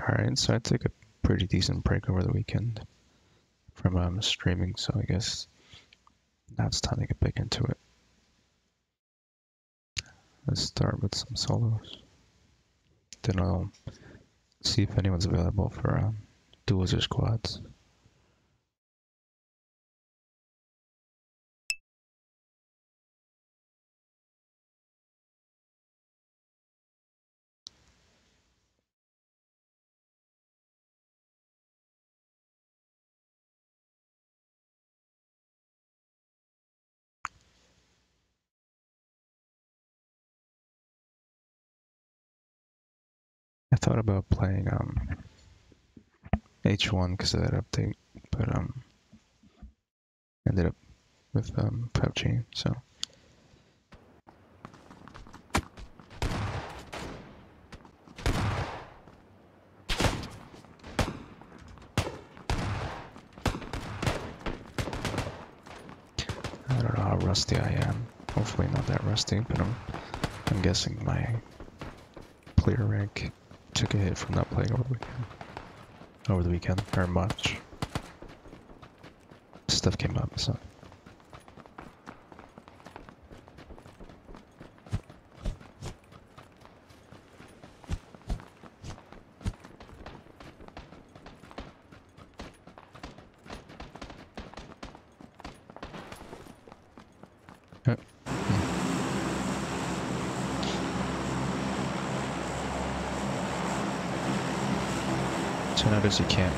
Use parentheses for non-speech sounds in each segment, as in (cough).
Alright, so I took a pretty decent break over the weekend from um, streaming, so I guess now it's time to get back into it. Let's start with some solos. Then I'll see if anyone's available for um, duos or squads. I thought about playing um, H1 because of that update, but um, ended up with um, PUBG, so. I don't know how rusty I am. Hopefully not that rusty, but I'm, I'm guessing my player rank took a hit from not playing over the weekend. Over the weekend, very much. Stuff came up, so. Uh, Notice you can't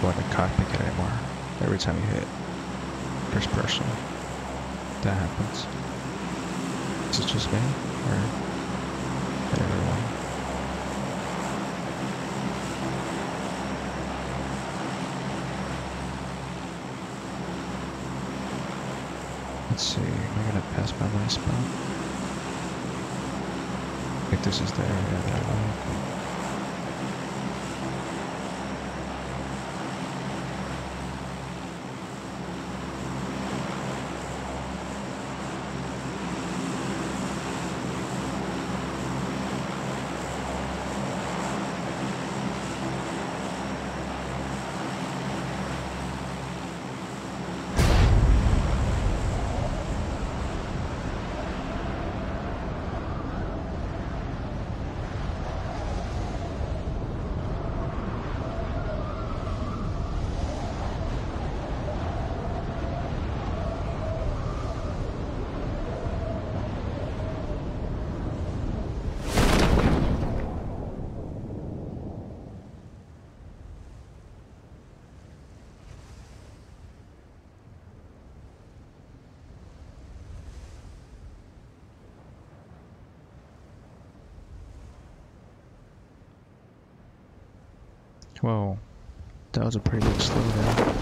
go in the cockpit anymore. Every time you hit first person, that happens. Is it just me, or everyone? Let's see, am I gonna pass by my spot? I think this is the area that I like. Whoa, that was a pretty big slowdown.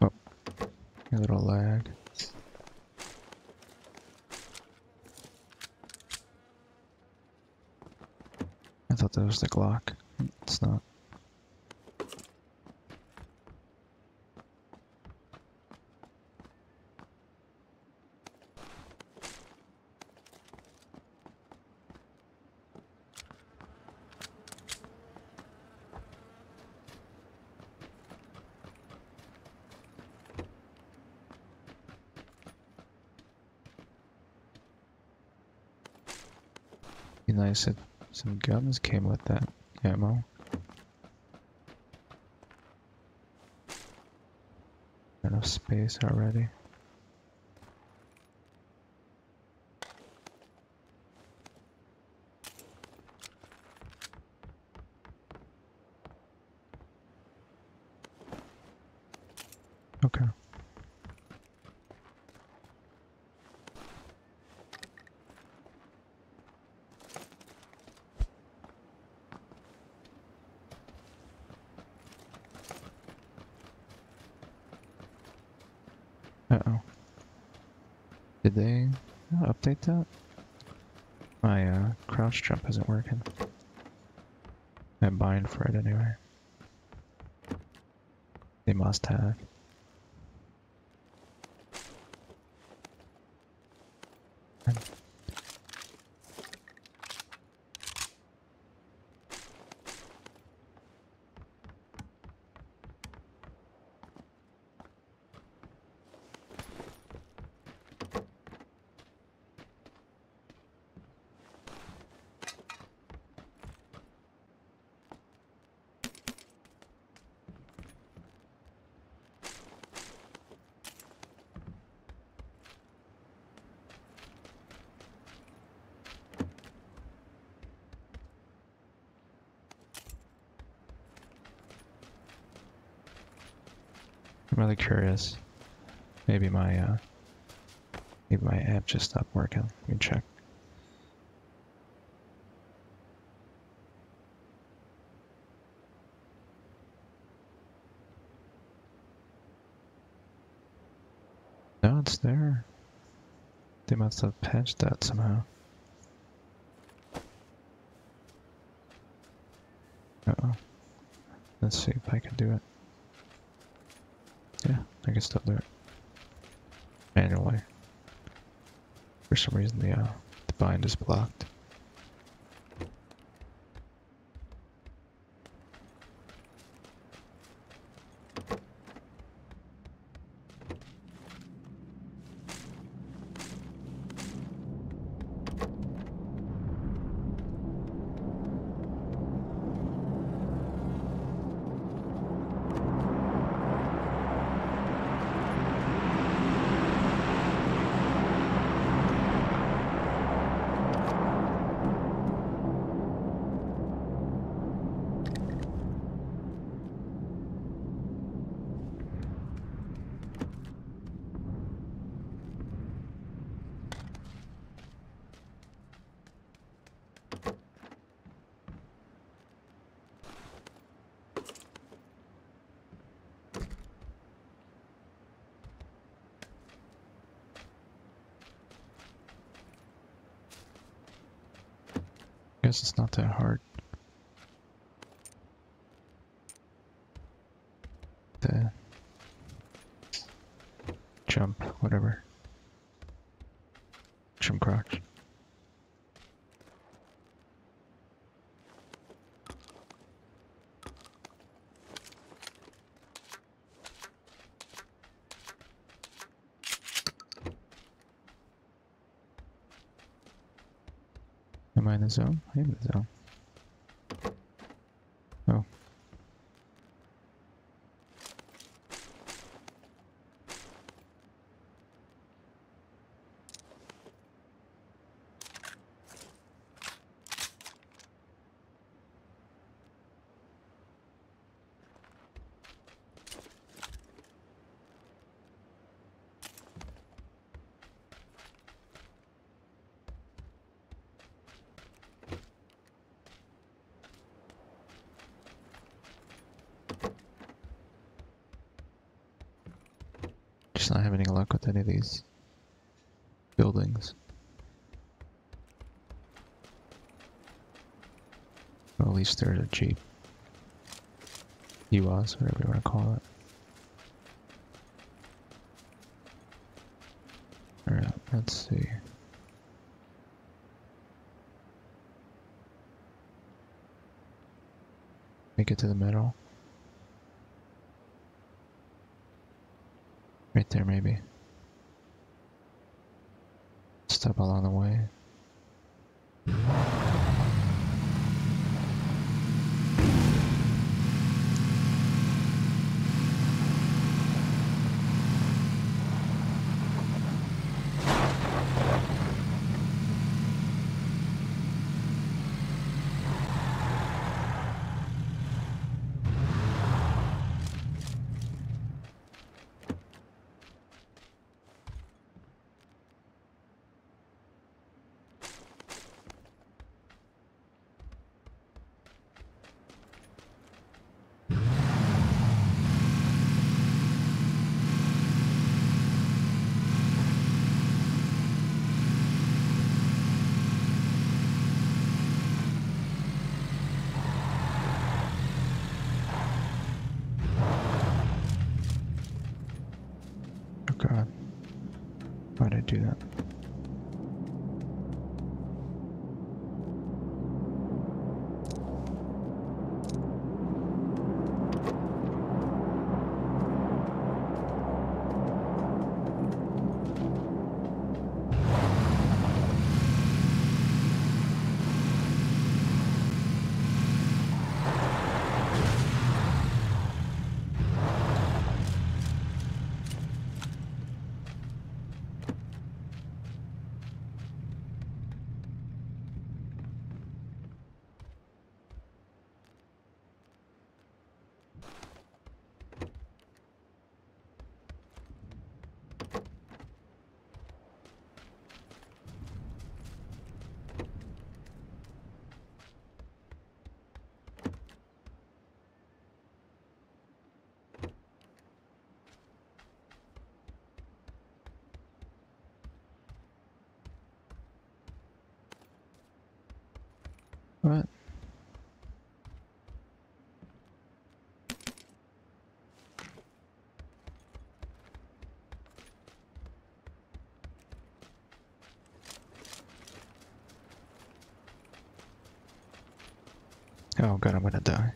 Oh, a little lag. I thought that was the Glock. It's not. Nice if some guns came with that ammo. Enough space already. Okay. Uh-oh. Did they uh, update that? My uh, crouch jump isn't working. I'm buying for it anyway. They must have. I'm curious. Maybe my uh, maybe my app just stopped working. Let me check. No, it's there. They must have patched that somehow. Uh oh. Let's see if I can do it. Still do it. Manually. For some reason the, uh, the bind is blocked. guess it's not that hard. The jump, whatever. Jump crouch. I in the zone? I am in the zone. Oh. Just not having any luck with any of these buildings. There's a Jeep. UAZ, whatever you want to call it. Alright, let's see. Make it to the middle. Right there, maybe. Step along the way. Oh god. Why'd Oh god, I'm gonna die.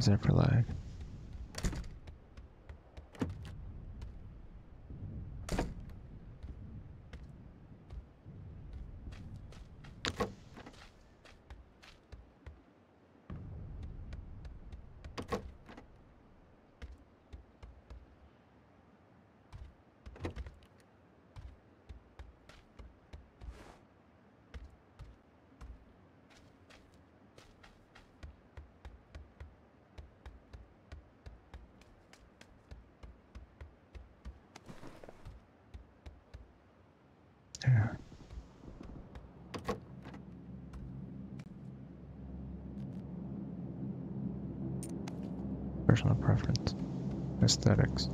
Is that for lag? aesthetics.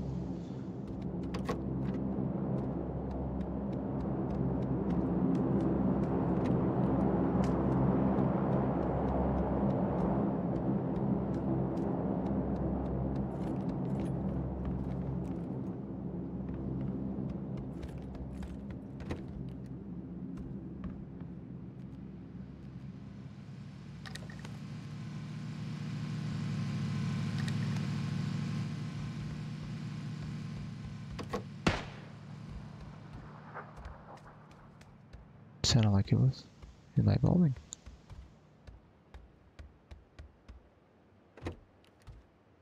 sounded like it was in that building.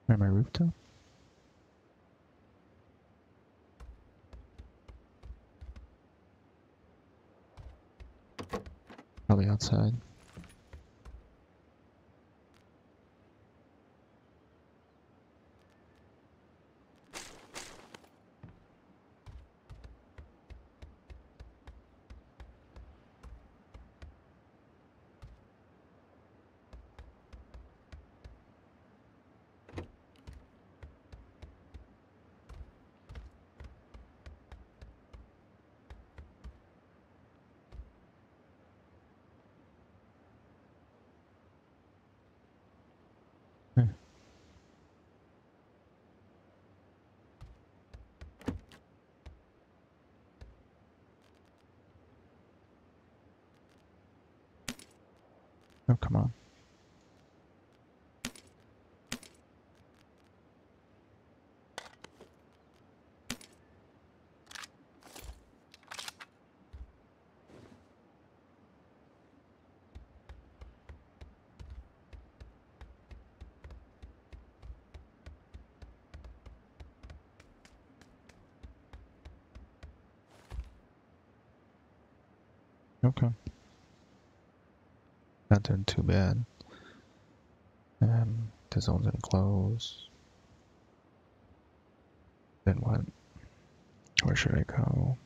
Where my rooftop? Probably outside. content too bad. and the zone's gonna close. Then what? Where should I go?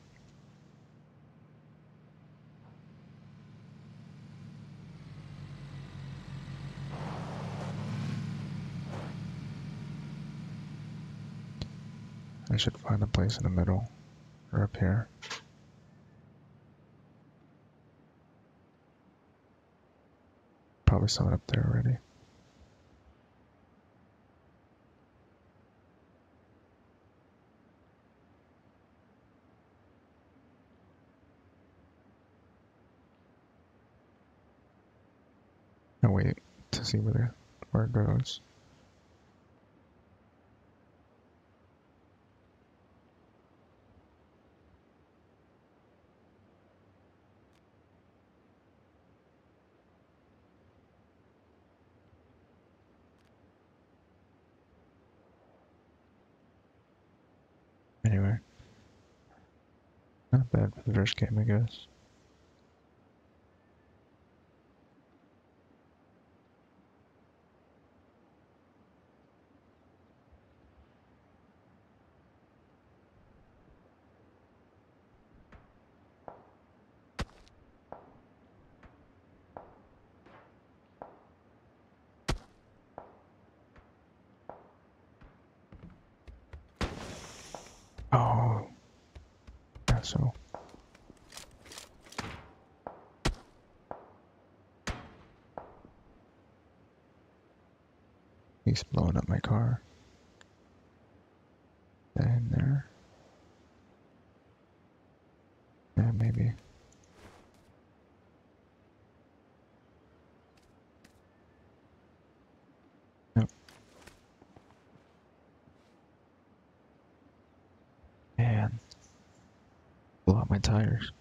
I should find a place in the middle or up here. Probably saw it up there already. I wait to see where where it goes. Anyway, first game, I guess. Oh, yeah, so. He's blowing up my car. And there. Yeah, maybe. Nope. Man. Blow out my tires.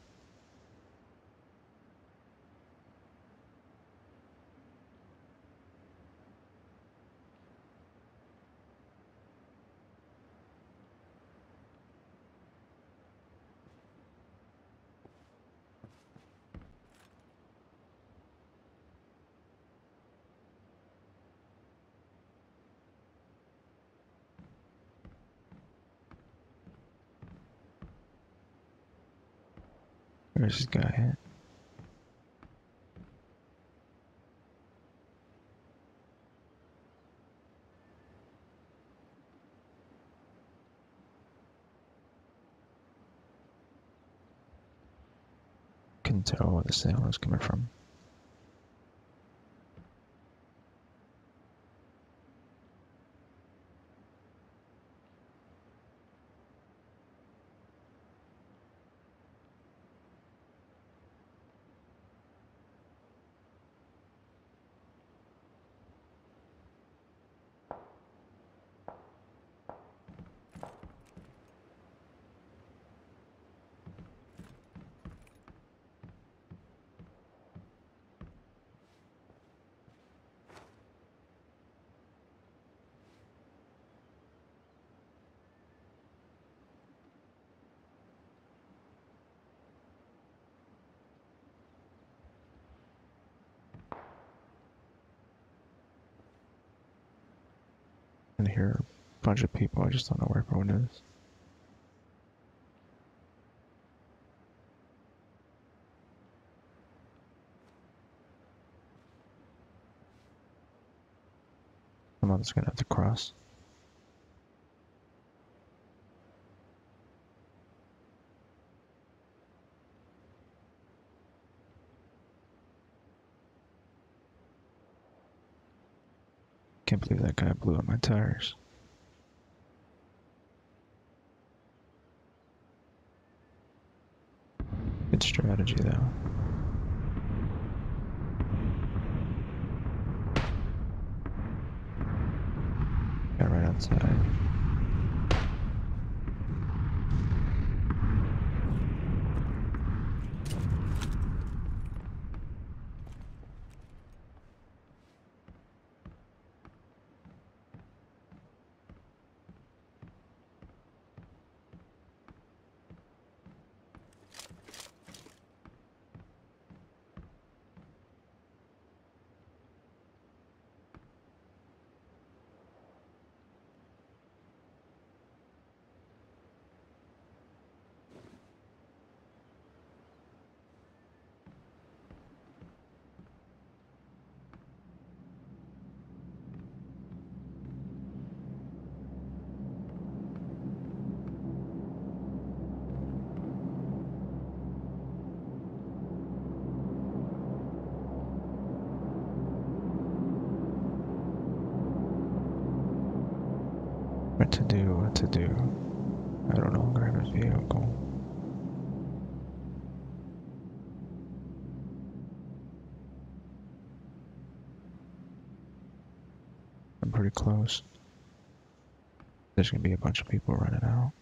Where's this guy at? Couldn't tell where the sound was coming from. And hear a bunch of people. I just don't know where everyone is. Someone's gonna have to cross. Can't believe that guy blew up my tires. Good strategy though. Got right outside. Close. There's gonna be a bunch of people running out.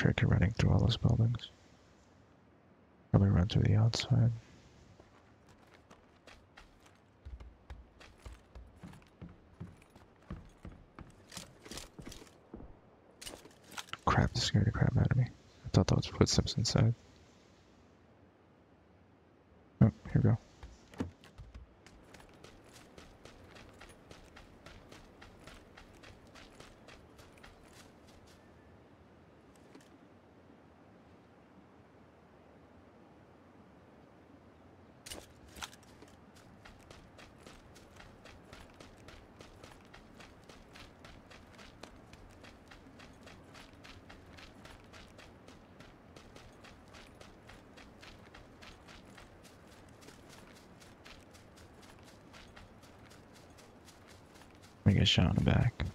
Tricky running through all those buildings. Probably run through the outside. Crap, this scared the crap out of me. I thought that was footsteps inside. Oh, here we go. I get shot in the back.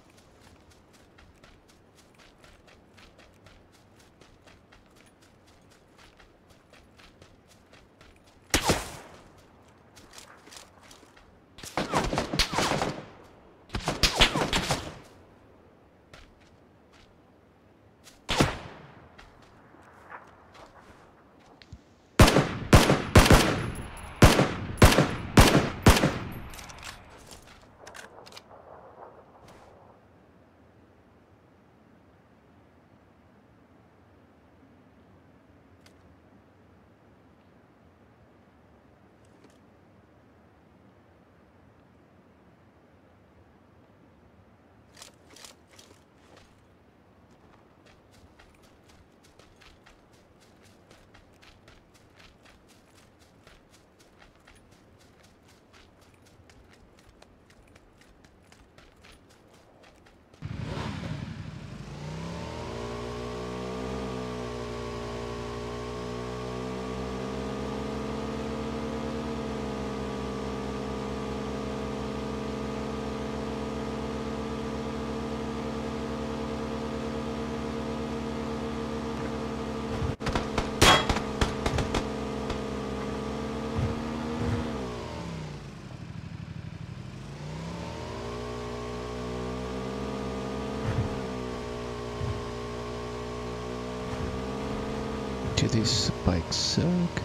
Do these spikes suck?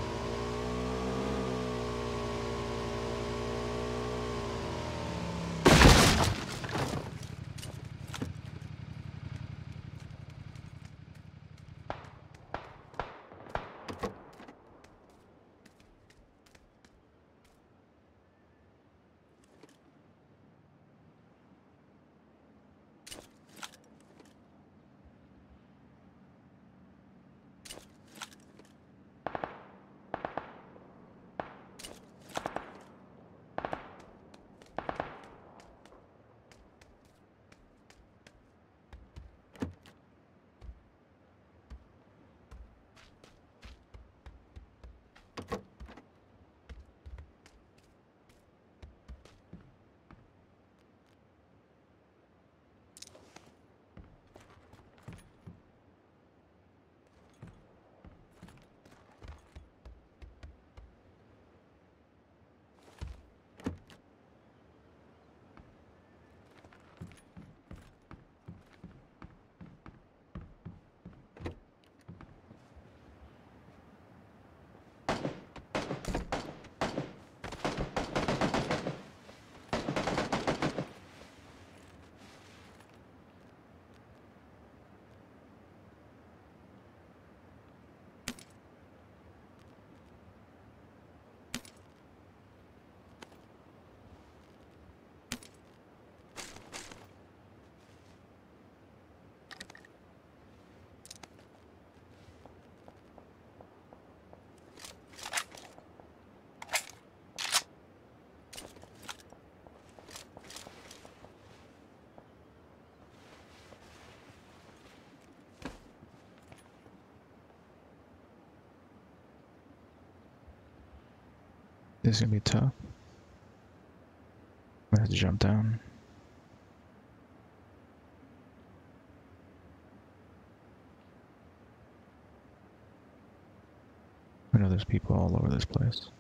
This is gonna be tough. Gonna have to jump down. I know there's people all over this place.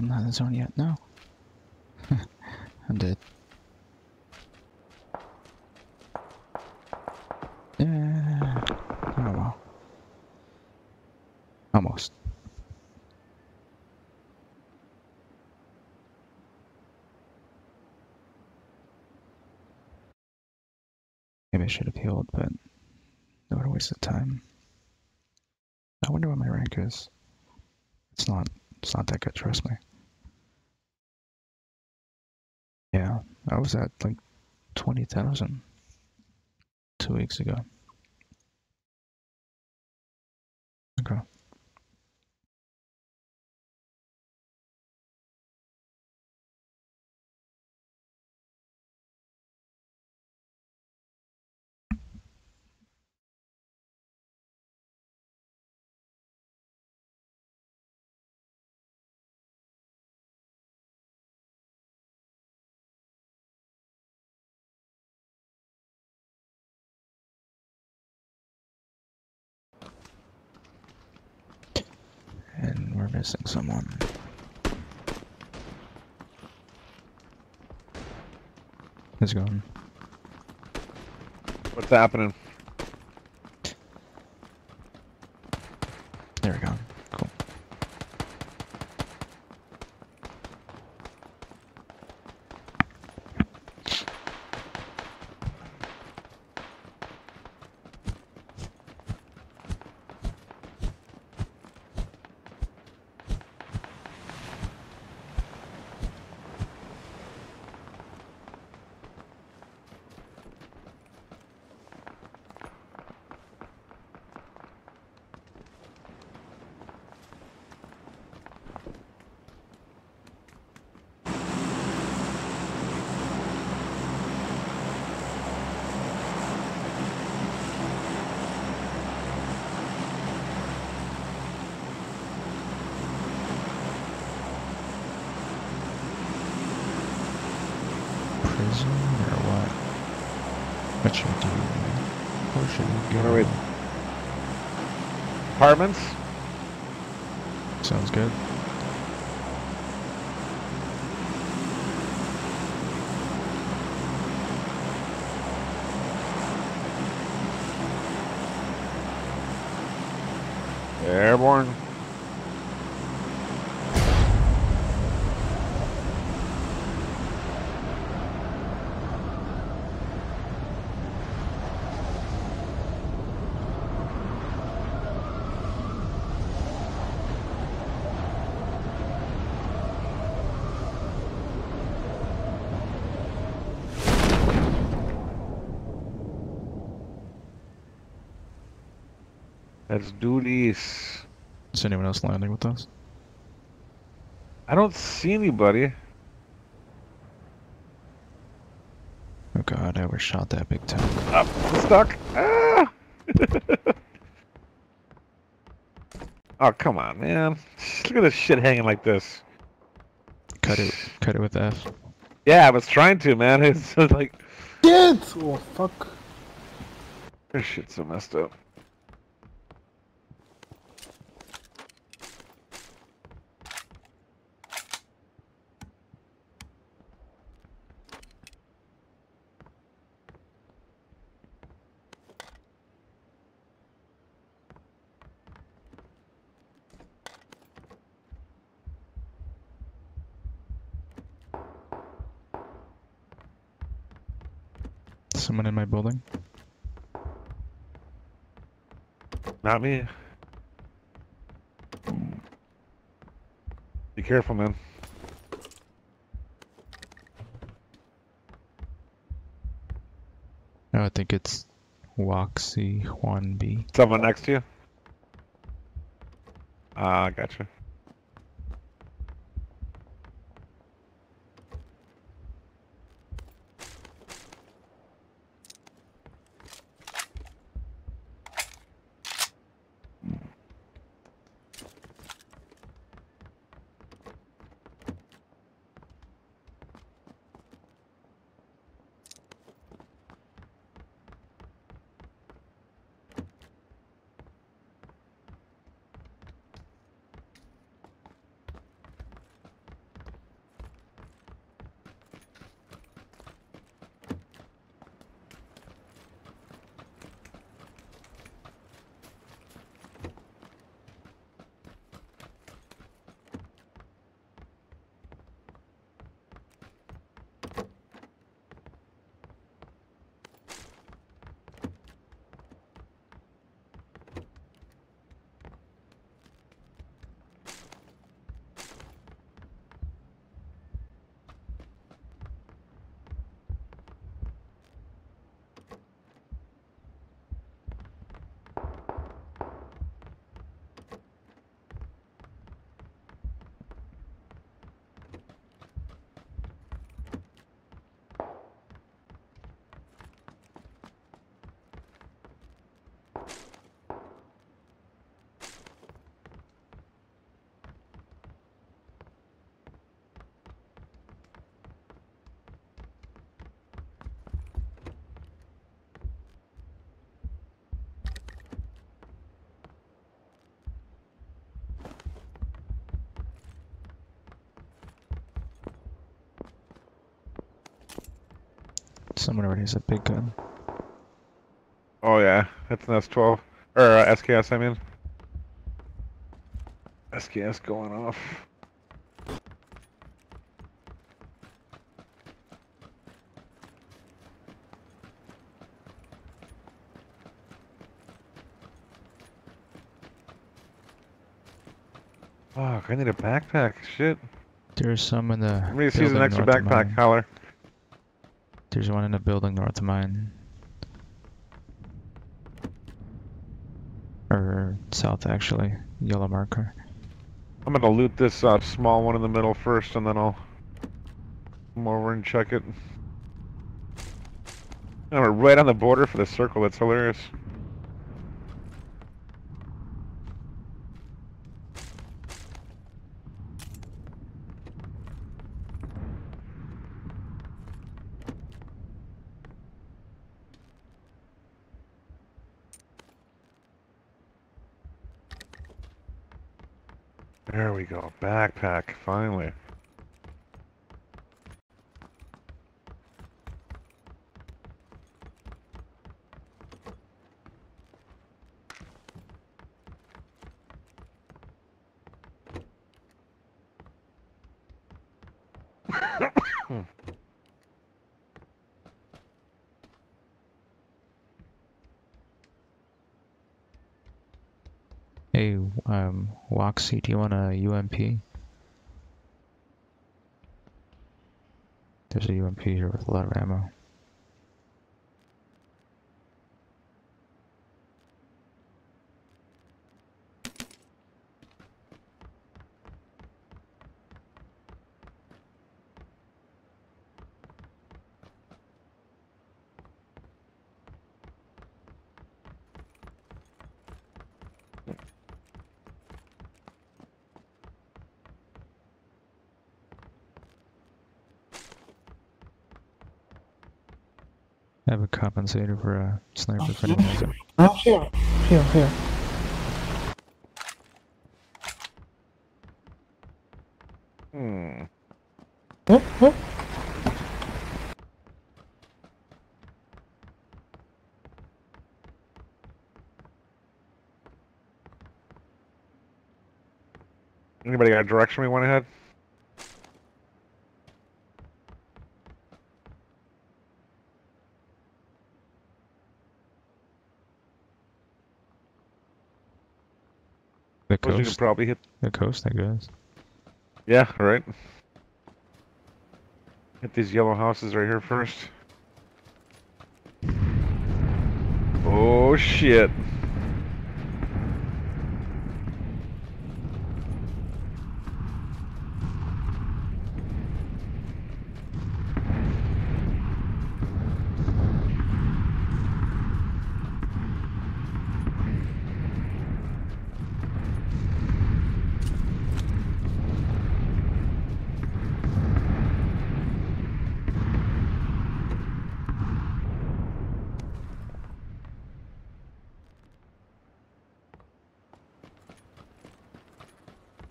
I'm not in the zone yet. No. (laughs) I'm dead. Yeah. Oh well. Almost. Maybe I should have healed, but that would have wasted time. I wonder what my rank is. It's not it's not that good, trust me. Yeah, I was at like 20,000 two weeks ago. Okay. Missing someone. It's gone. What's happening? There we go. Cool. Prison or what? What should we do? Where should we go? Where are we- Apartments? Sounds good. Airborne. Let's do this. Is anyone else landing with us? I don't see anybody. Oh god, I overshot that big time. Up, stuck. Ah! (laughs) oh, come on, man. Look at this shit hanging like this. Cut it, cut it with F. Yeah, I was trying to, man. (laughs) It's like, Shit! Oh fuck. this shit's so messed up. Building? Not me. Be careful, man. No, I think it's Waxy 1B. Someone next to you? Ah, gotcha. Someone already has a big gun. Oh yeah, that's an S12 or uh, SKS. I mean, SKS going off. Fuck, I need a backpack. Shit. There's some in the. Let me see an extra backpack. Holler. There's one in a building north of mine. Or south, actually. Yellow marker. I'm gonna loot this uh, small one in the middle first, and then I'll come over and check it. And we're right on the border for the circle. That's hilarious. There we go. Backpack, finally. Hey, um, Waxy, do you want a UMP? There's a UMP here with a lot of ammo. I have a compensator for a sniper if anyone has. Ah, here, here, here. Hmm. Huh? Huh? Anybody got a direction we went to head? The Suppose we could coast. probably hit. The coast, I guess. Yeah, right. Hit these yellow houses right here first. Oh shit.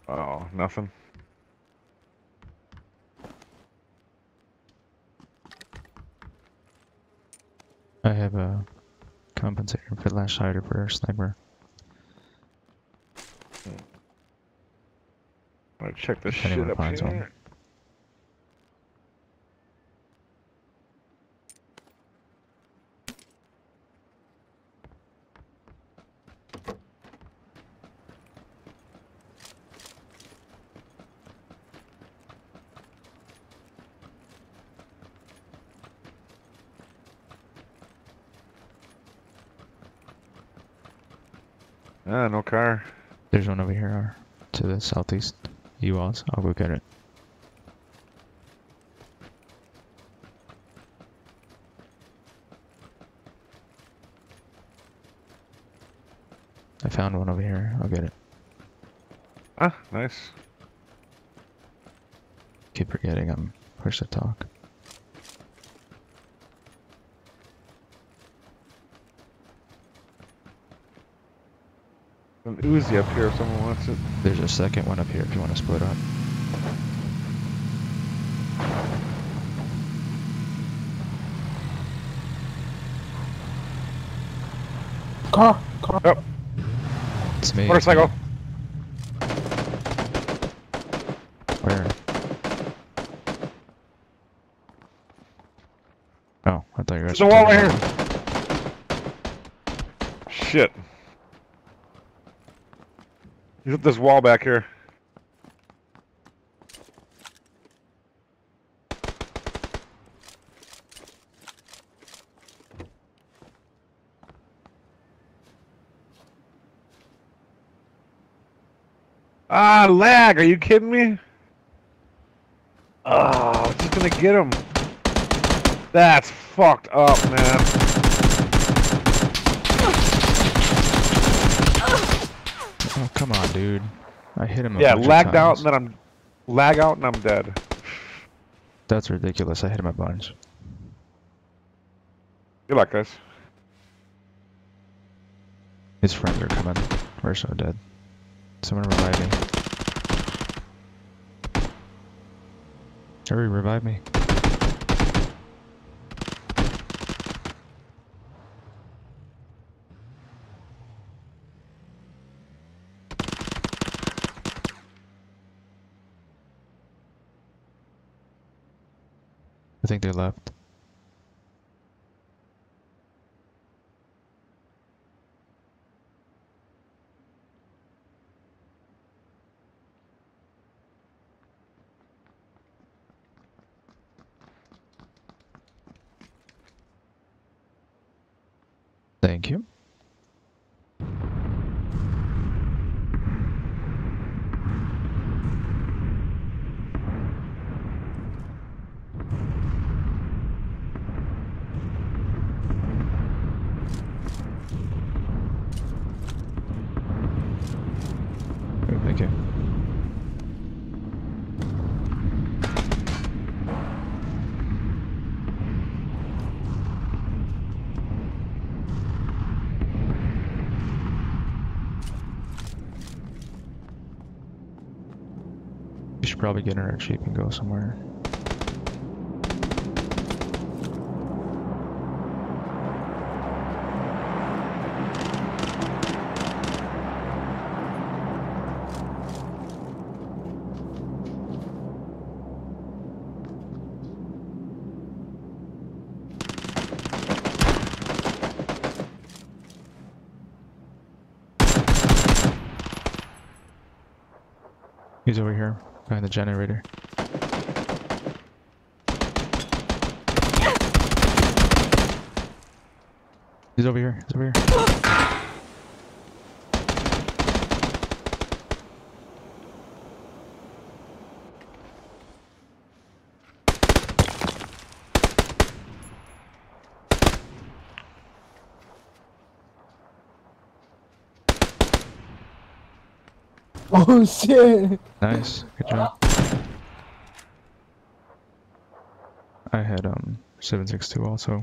Oh, nothing. I have a compensator for last hider for a sniper. Hmm. I'm gonna check this shit up finds one. No car. There's one over here to the southeast. You walls. I'll go get it. I found one over here. I'll get it. Ah, nice. Keep forgetting I'm push to talk. An Uzi up here if someone wants it. There's a second one up here if you want to split up. Car, car. Yep. It's me. Motorcycle. Where? Oh, I thought you were. There's a wall right here. Shit. He's at this wall back here. Ah, lag! Are you kidding me? Oh, just gonna get him. That's fucked up, man. Oh, come on, dude. I hit him. A Yeah, lagged out and then I'm lag out and I'm dead. That's ridiculous. I hit him a bunch. Good luck, guys. His friends are coming. We're so dead. Someone revive me. Hurry, revive me. I think they left. Thank you. Oh, thank you. should probably get in our jeep and go somewhere. He's over here, behind the generator. He's over here, he's over here. Oh shit! Nice, good job. I had um 762 also.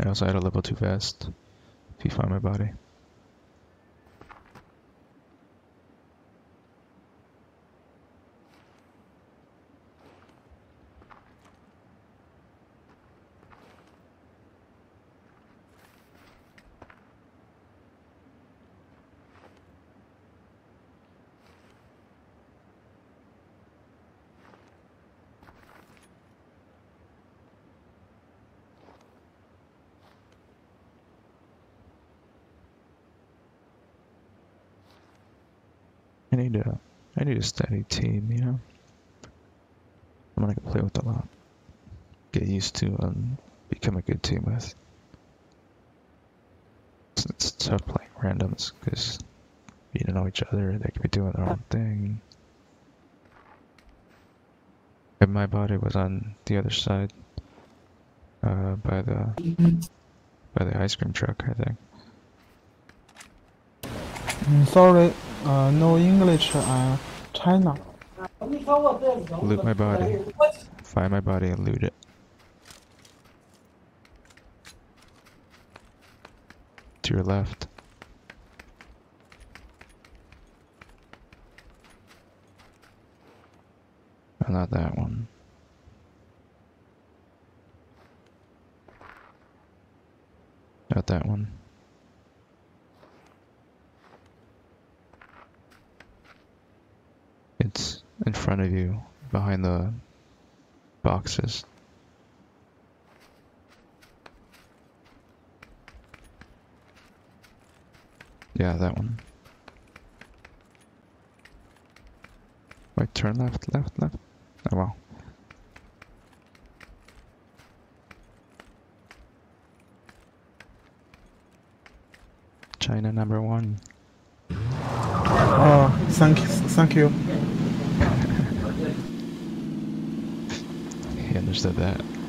I also had a level 2 vest, if you find my body. I need a, I need a steady team, you know? I'm gonna play with a lot. Get used to and become a good team with. It's, it's tough playing randoms because you don't know each other. They could be doing their own thing. And my body was on the other side, uh, by the by the ice cream truck, I think. Mm, sorry, uh, no English. Uh, China. Loot my body. Find my body and loot it. To your left. Oh, not that one. Not that one. It's in front of you, behind the boxes. Yeah, that one. Wait, turn left, left, left. Oh wow. China number one. Oh, thank you, thank you. He understood that.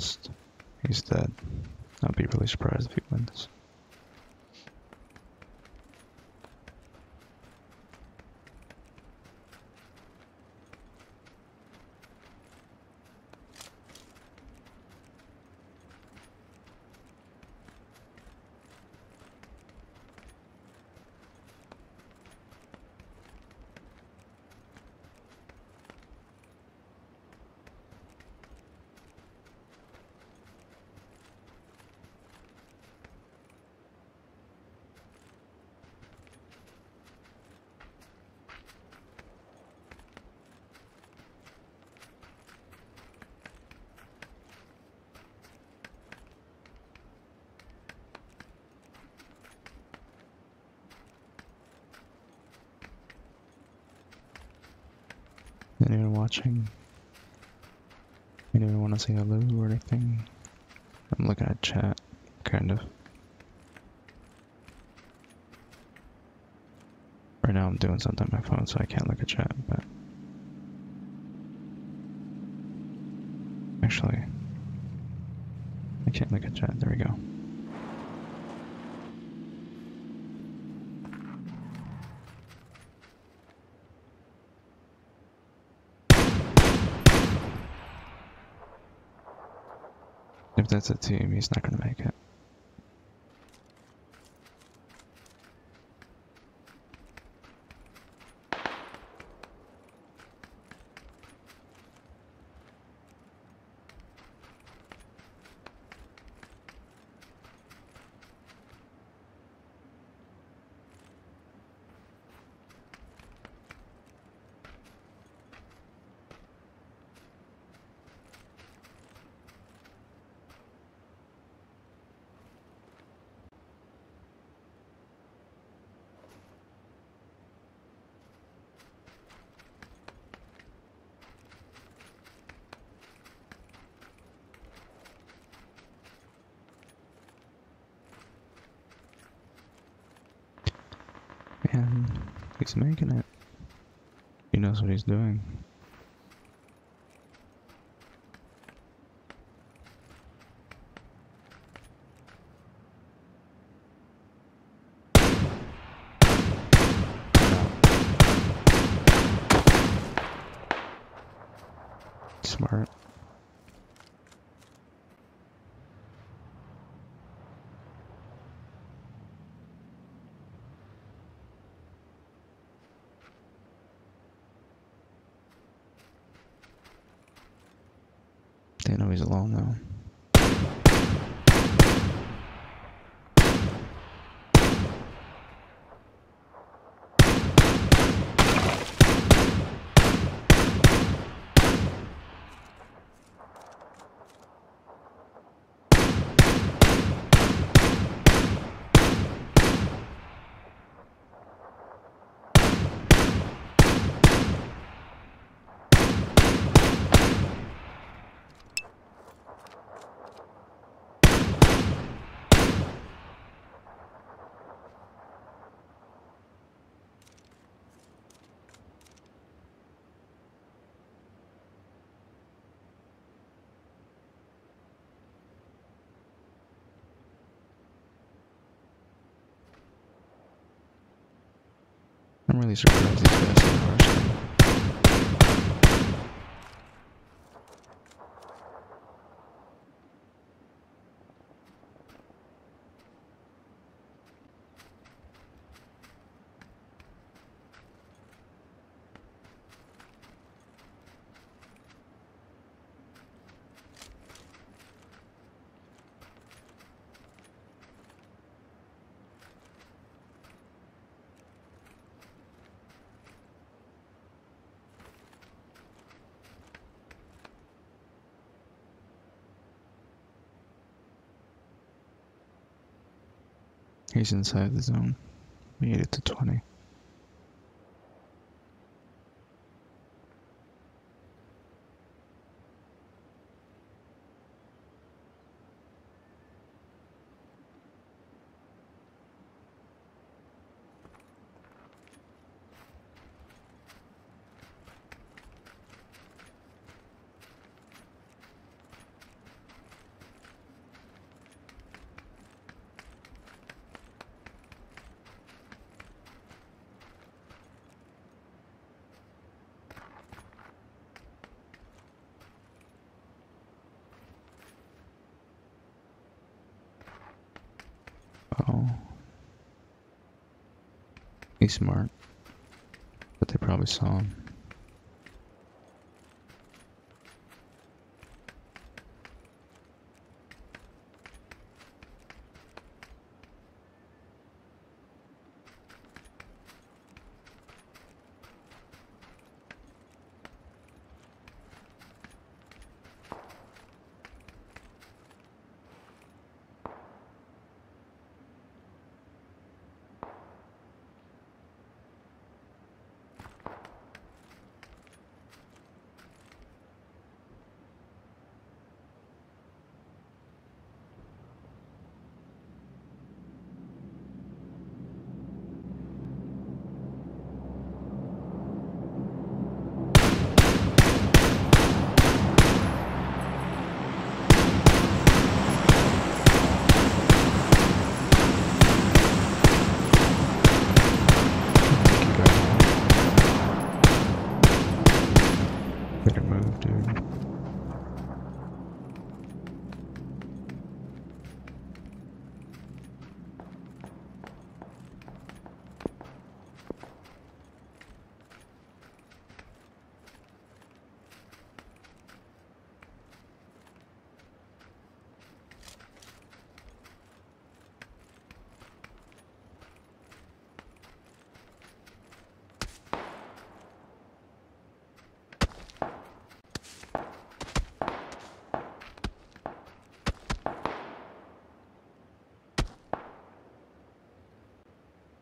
Get my vest. He's dead. I'll be really surprised if he wins. Watching? Anyone want to say hello or anything? I'm looking at chat, kind of. Right now I'm doing something on my phone, so I can't look at chat, but... Actually... I can't look at chat, there we go. That's a team, he's not gonna make it. Man, he's making it. He knows what he's doing. Smart. They know he's alone though. I'm really surprised these guys didn't rush him. He's inside the zone. Made it to 20. Smart. But they probably saw him. Better move, dude.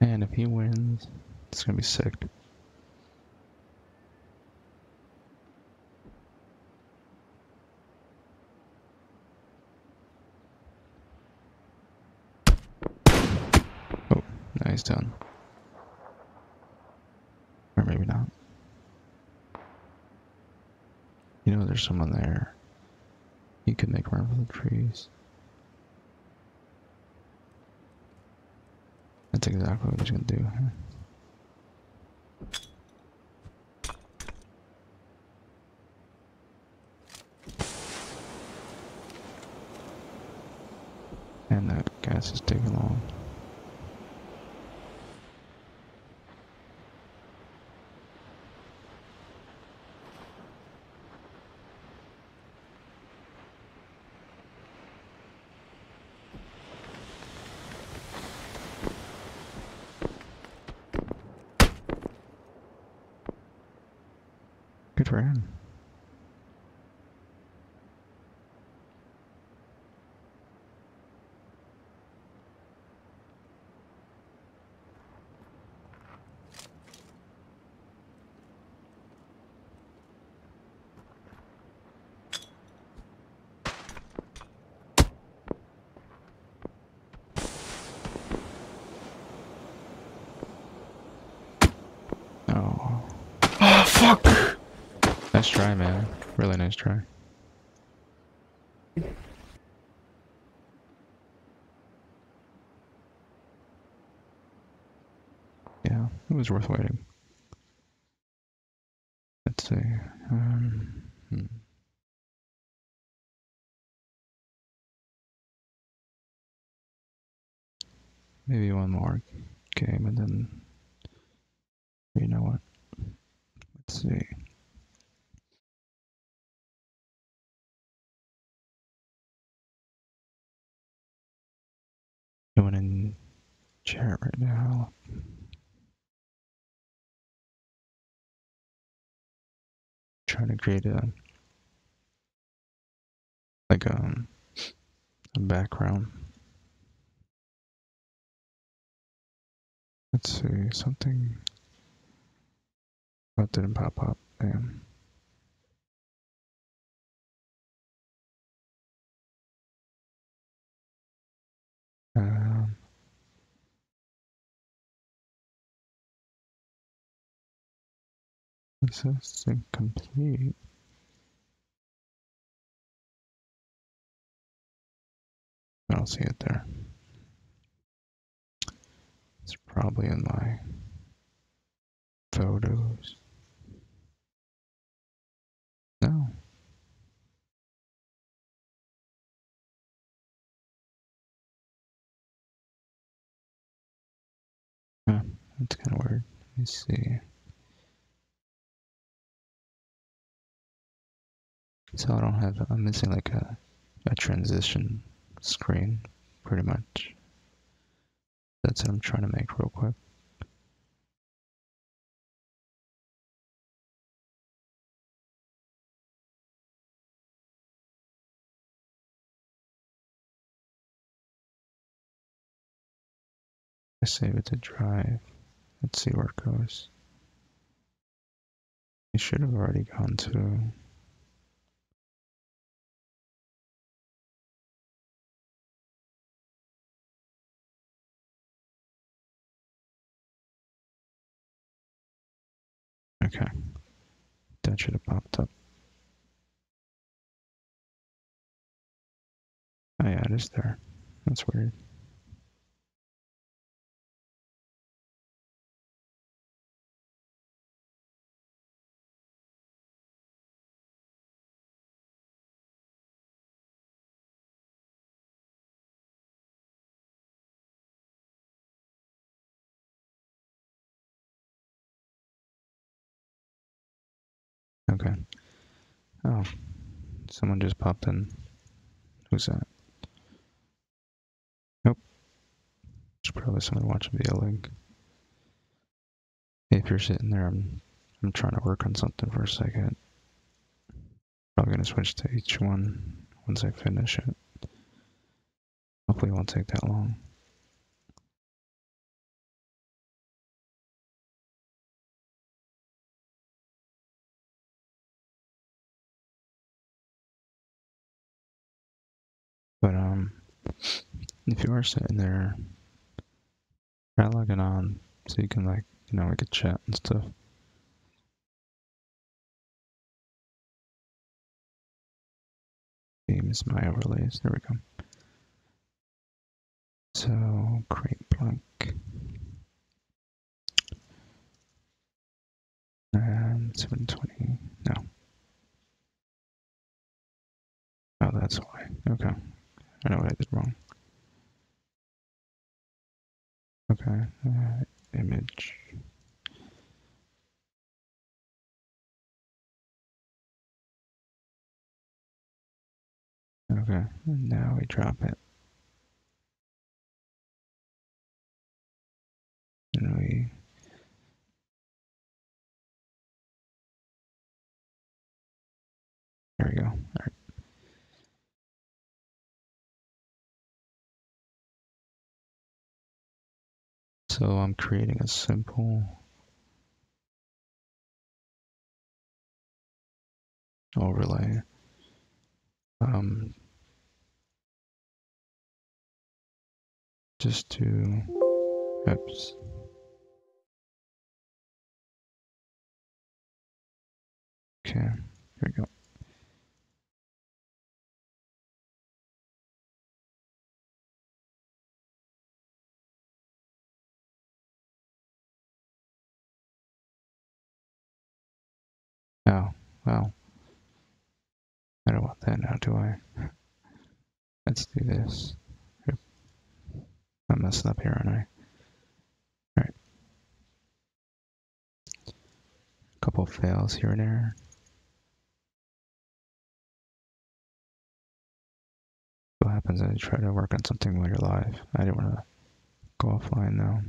And if he wins, it's gonna be sick. Oh, nice done. Or maybe not. You know there's someone there. You could make run for the trees. Exactly what he's gonna do. And that gas is taking long. Good for him. Oh, Oh, fuck! Nice try, man. Really nice try. Yeah, it was worth waiting. Let's see. Um, hmm. Maybe one more game and then. You know what? Let's see. Right now. Trying to create a like um a background Let's see, something. that didn't pop up? Damn. Um, this is incomplete. I don't see it there. It's probably in my photos. No. Huh, that's kind of weird. Let me see. So I don't have, I'm missing like a, a transition screen, pretty much. That's what I'm trying to make real quick. I save it to drive. Let's see where it goes. It should have already gone to. Okay. That should have popped up. Oh yeah, it is there. That's weird. Okay. Oh, someone just popped in. Who's that? Nope. It's probably someone watching via link. If you're sitting there, I'm I'm trying to work on something for a second. Probably gonna switch to H1 once I finish it. Hopefully, it won't take that long. But um, if you are sitting there, try logging on so you can like you know we could chat and stuff. Themes my overlays. There we go. So create blank. And 720. No. Oh, that's why. Okay. I know what I did wrong. Okay. Uh, image. Okay. Now we drop it. And we there we go. So I'm creating a simple overlay. Um, just to, oops. Okay, here we go. Oh, well. I don't want that now, do I? (laughs) Let's do this. I'm messing up here, aren't I? Alright. Couple fails here and there. What happens when you try to work on something while you're live? I didn't want to go offline though.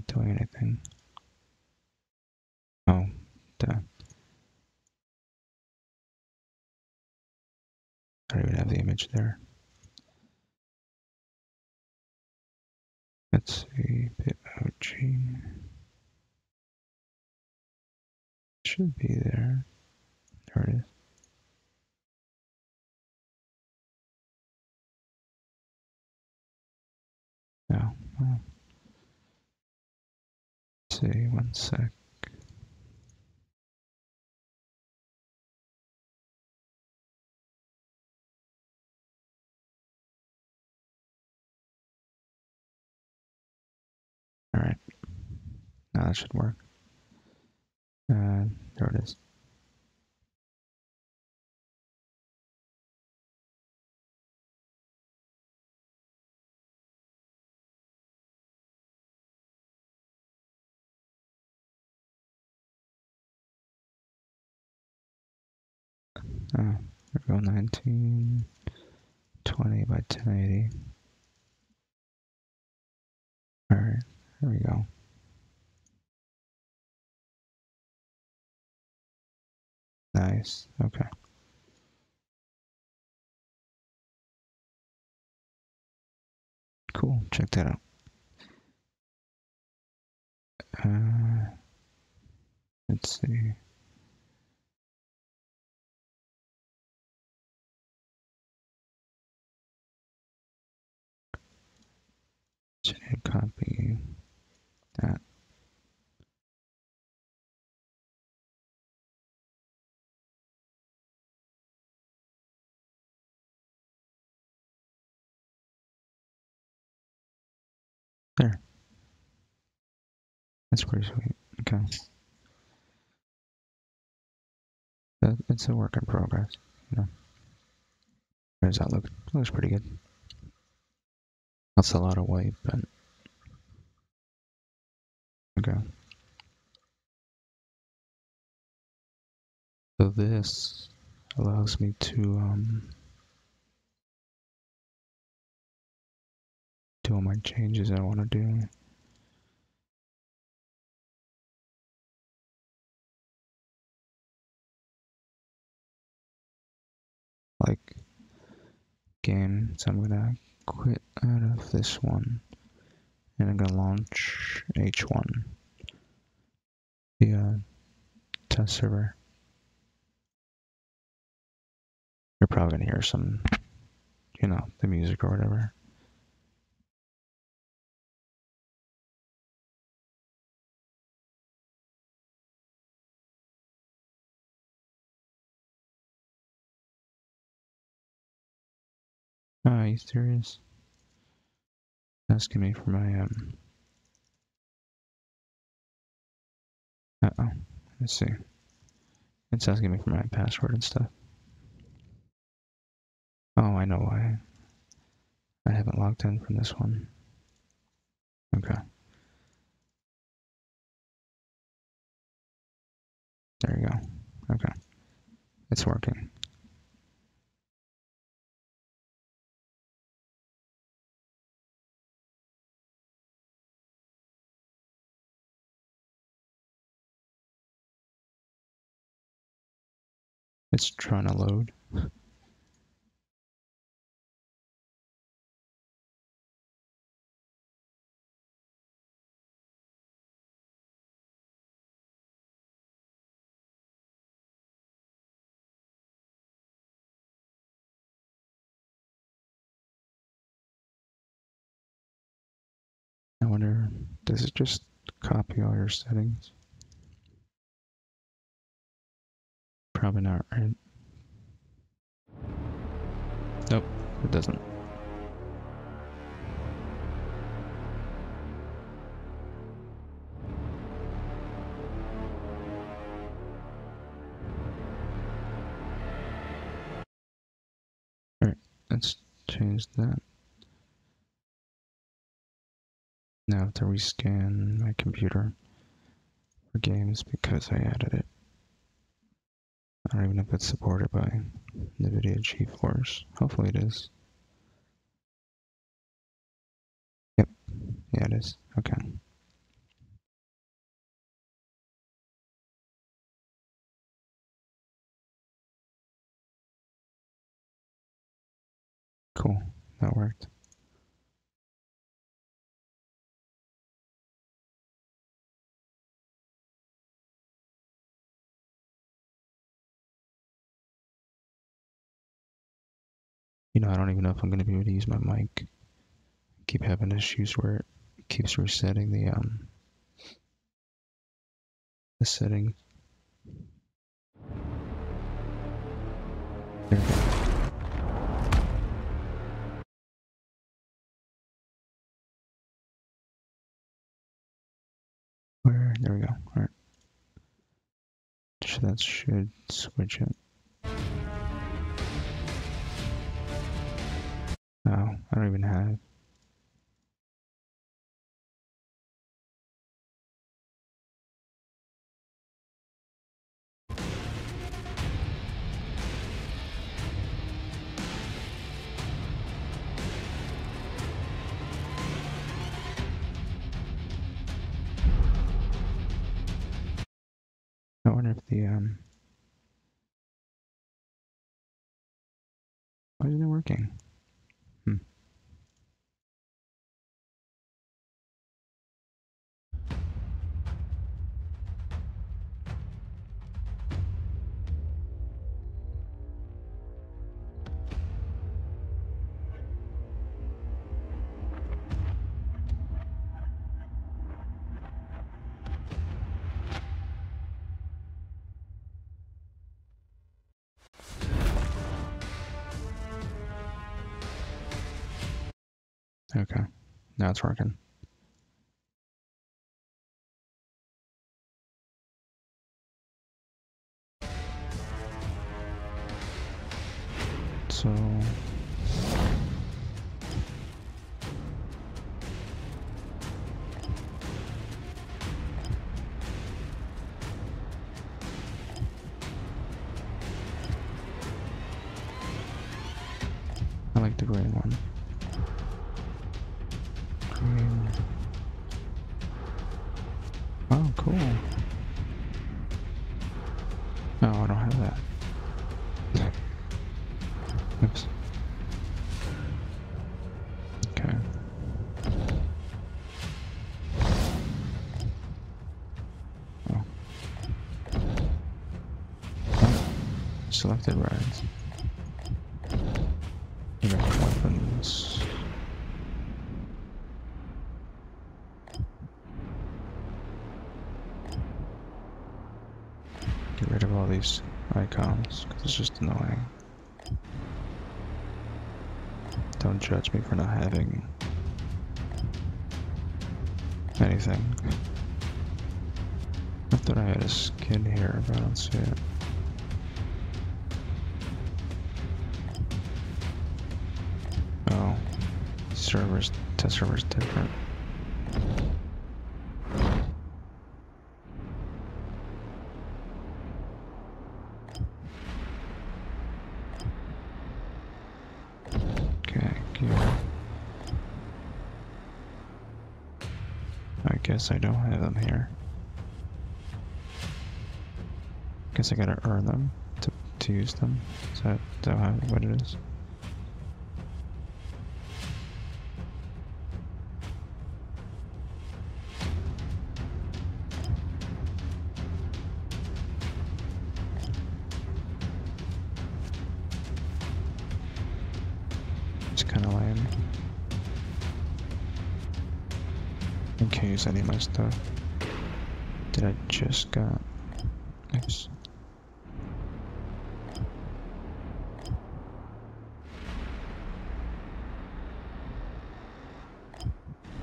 Doing anything. Oh, duh. I don't even have the image there. Let's see, BitMoji. Should be there. There it is. No. oh. See, one sec. Alright. Now that should work. Uh, there it is. Oh, go, 19, 20 by 1080. Alright, there we go. Nice, okay. Cool, check that out. Uh, let's see. Should copy that. There. That's pretty sweet. Okay. But it's a work in progress, you know. Does that look? looks pretty good. That's a lot of weight, but okay. So this allows me to um, do all my changes I want to do. Like game, so I'm gonna quit out of this one and I'm gonna launch H1 the uh, test server. You're probably gonna hear some, you know, the music or whatever. Ah, you serious? Asking me for my um. Uh oh. Let's see. It's asking me for my password and stuff. Oh, I know why. I haven't logged in from this one. Okay. There you go. Okay. It's working. It's trying to load. I wonder, does it just copy all your settings? Probably not, right? Nope, it doesn't. Alright, let's change that. Now to rescan my computer for games because I added it. I don't even know if it's supported by NVIDIA GeForce. Hopefully it is. Yep. Yeah, it is. Okay. Cool. That worked. You know, I don't even know if I'm gonna be able to use my mic. keep having issues where it keeps resetting the um the setting. There we go. Where? There we go. Alright. So that should switch it. Oh, I don't even have. I wonder if the um why isn't it working? Okay. Now it's working. Rides. Weapons. Get rid of all these icons because it's just annoying. Don't judge me for not having anything. I thought I had a skin here, but I don't see it. Servers, test server's different. Okay. I guess I don't have them here. Guess I gotta earn them to to use them. Is that, is that what it is? In any of my stuff that I just got. Oops.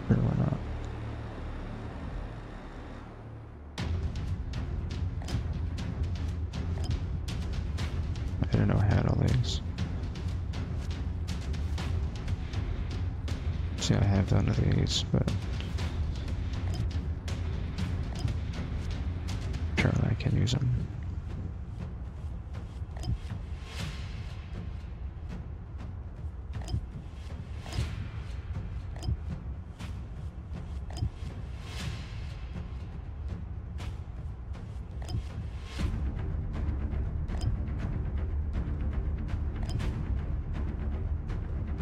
Sure, why not? I didn't know I had all these. See, I have none of these, but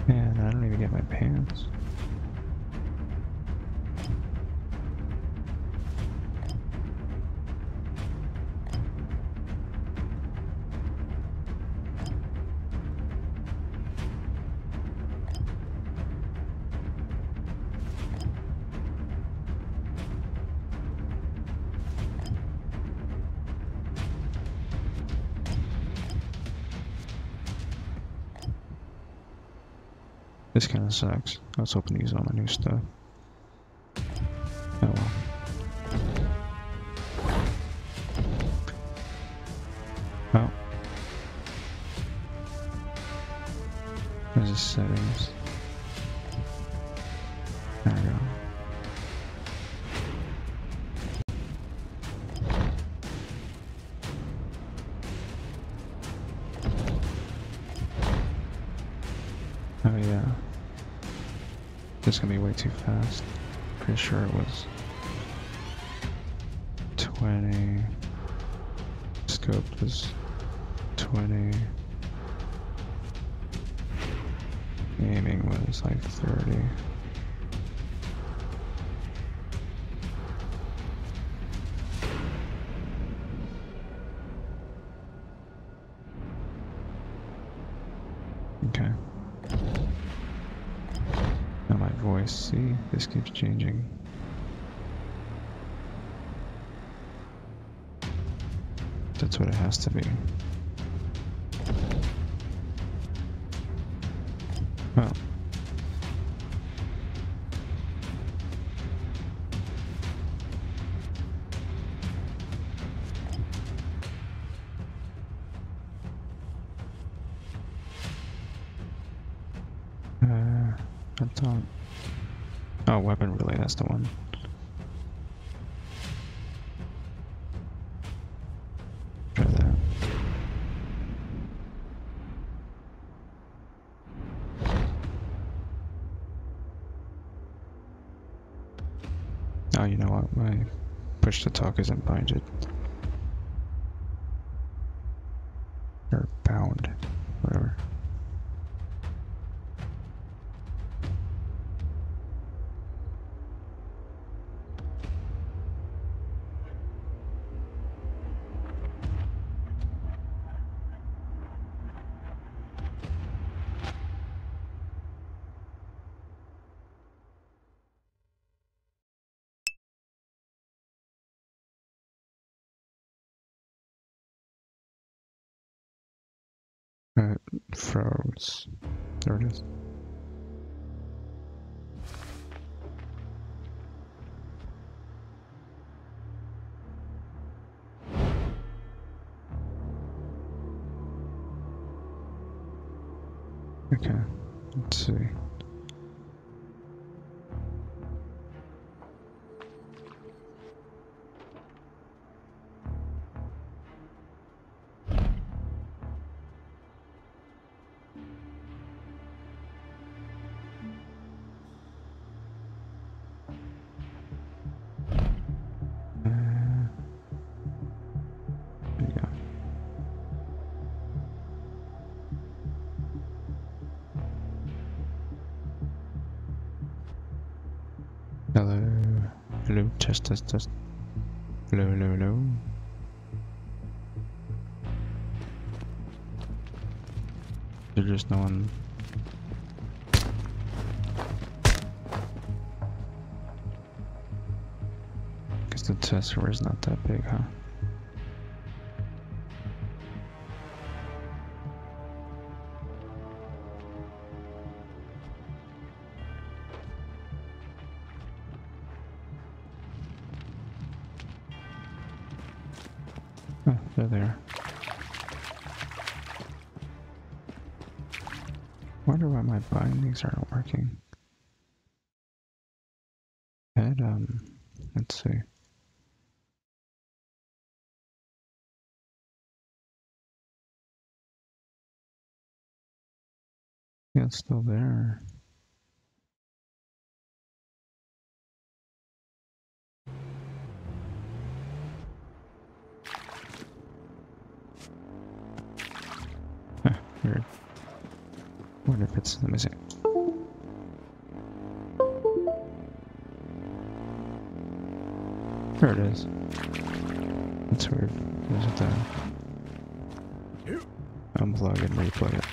Man, I don't even get my pants. This kind of sucks. Hoping to use all my new stuff. Too fast. Pretty sure it was has to be. Push to talk test, test, test. Hello, hello, hello. There's just no one. Guess the test server is not that big, huh? Why bindings aren't working. wonder if it's, let me see. There it is. That's weird. Unplug it there. Unplug and replug it.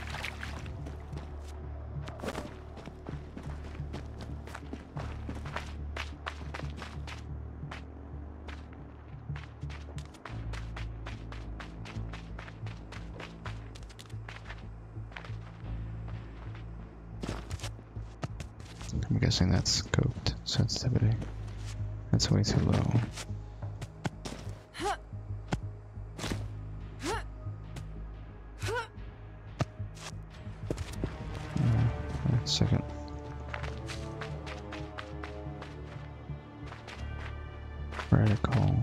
Too low. Second. Radical.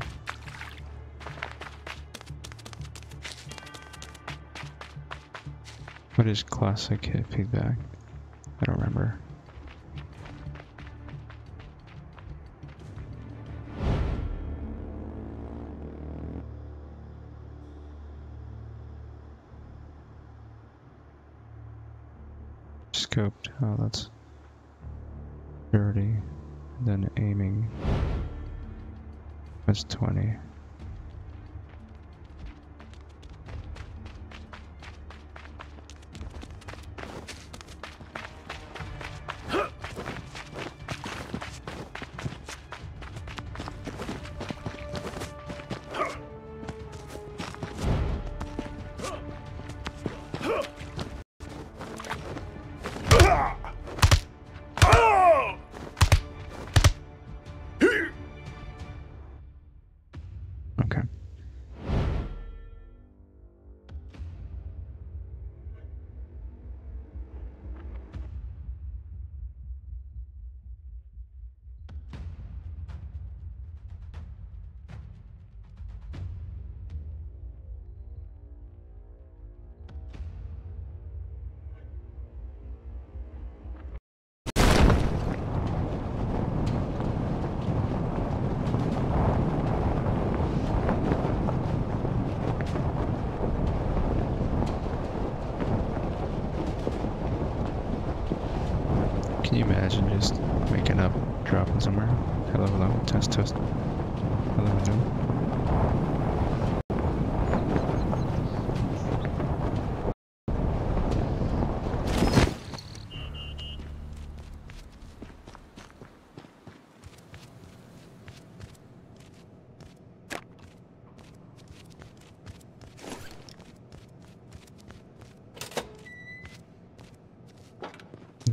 What is classic hit feedback? I don't remember. That's 20.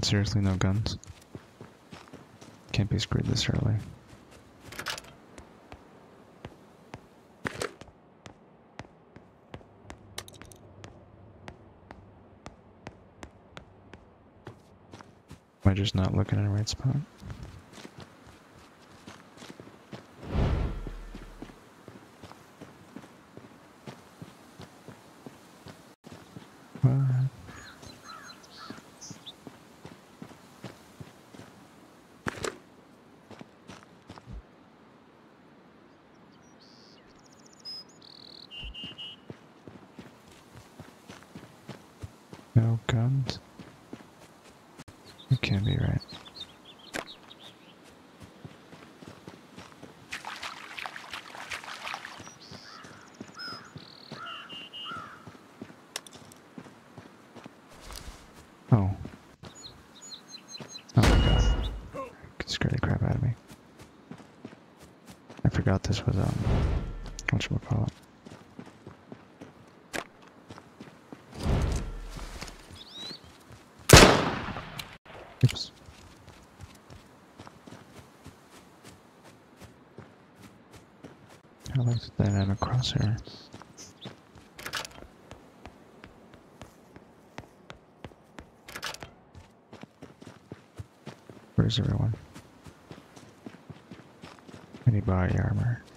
Seriously, no guns. Can't be screwed this early. Am I just not looking in the right spot? What? No guns? It can't be right. Oh. Oh my god. It scared the crap out of me. I forgot this was, um, whatchamacallit. Oops. I like the dynamic crosshair. Where's everyone? Body armor?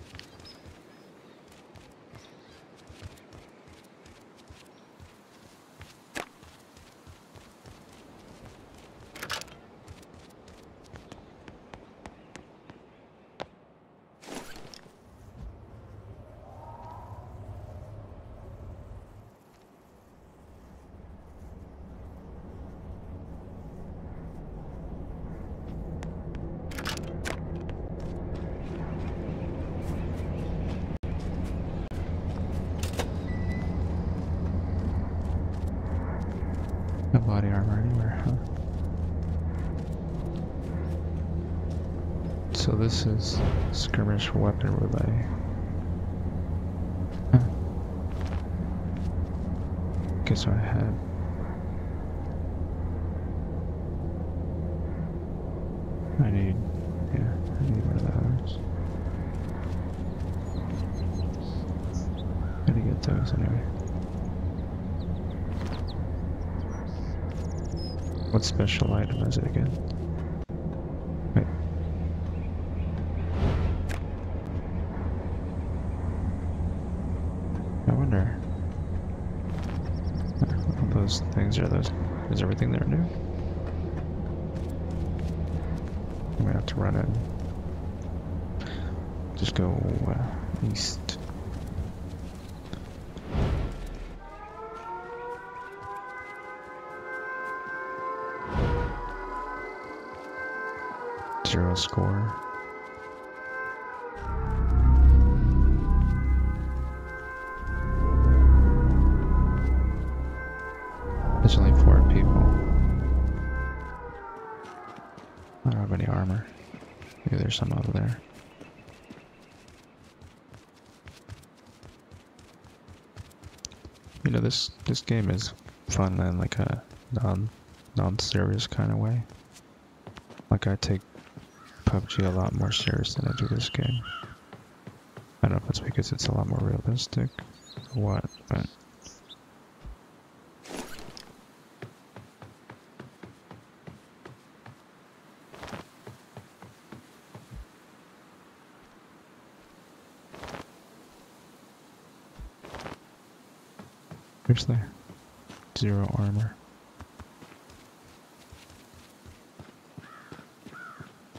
So this is skirmish weapon relay. Guess I had. I need, yeah, I need one of those. Gotta get those anyway. What special item is it again? Wait. I wonder. What Those things are those. Is everything there new? Gonna have to run it. Just go uh, east. Zero score. There's only four people. I don't have any armor. Maybe there's some over there. You know this this game is fun in like a non non serious kind of way. Like I take PUBG a lot more serious than I do this game. I don't know if it's because it's a lot more realistic or what, but there? Zero armor.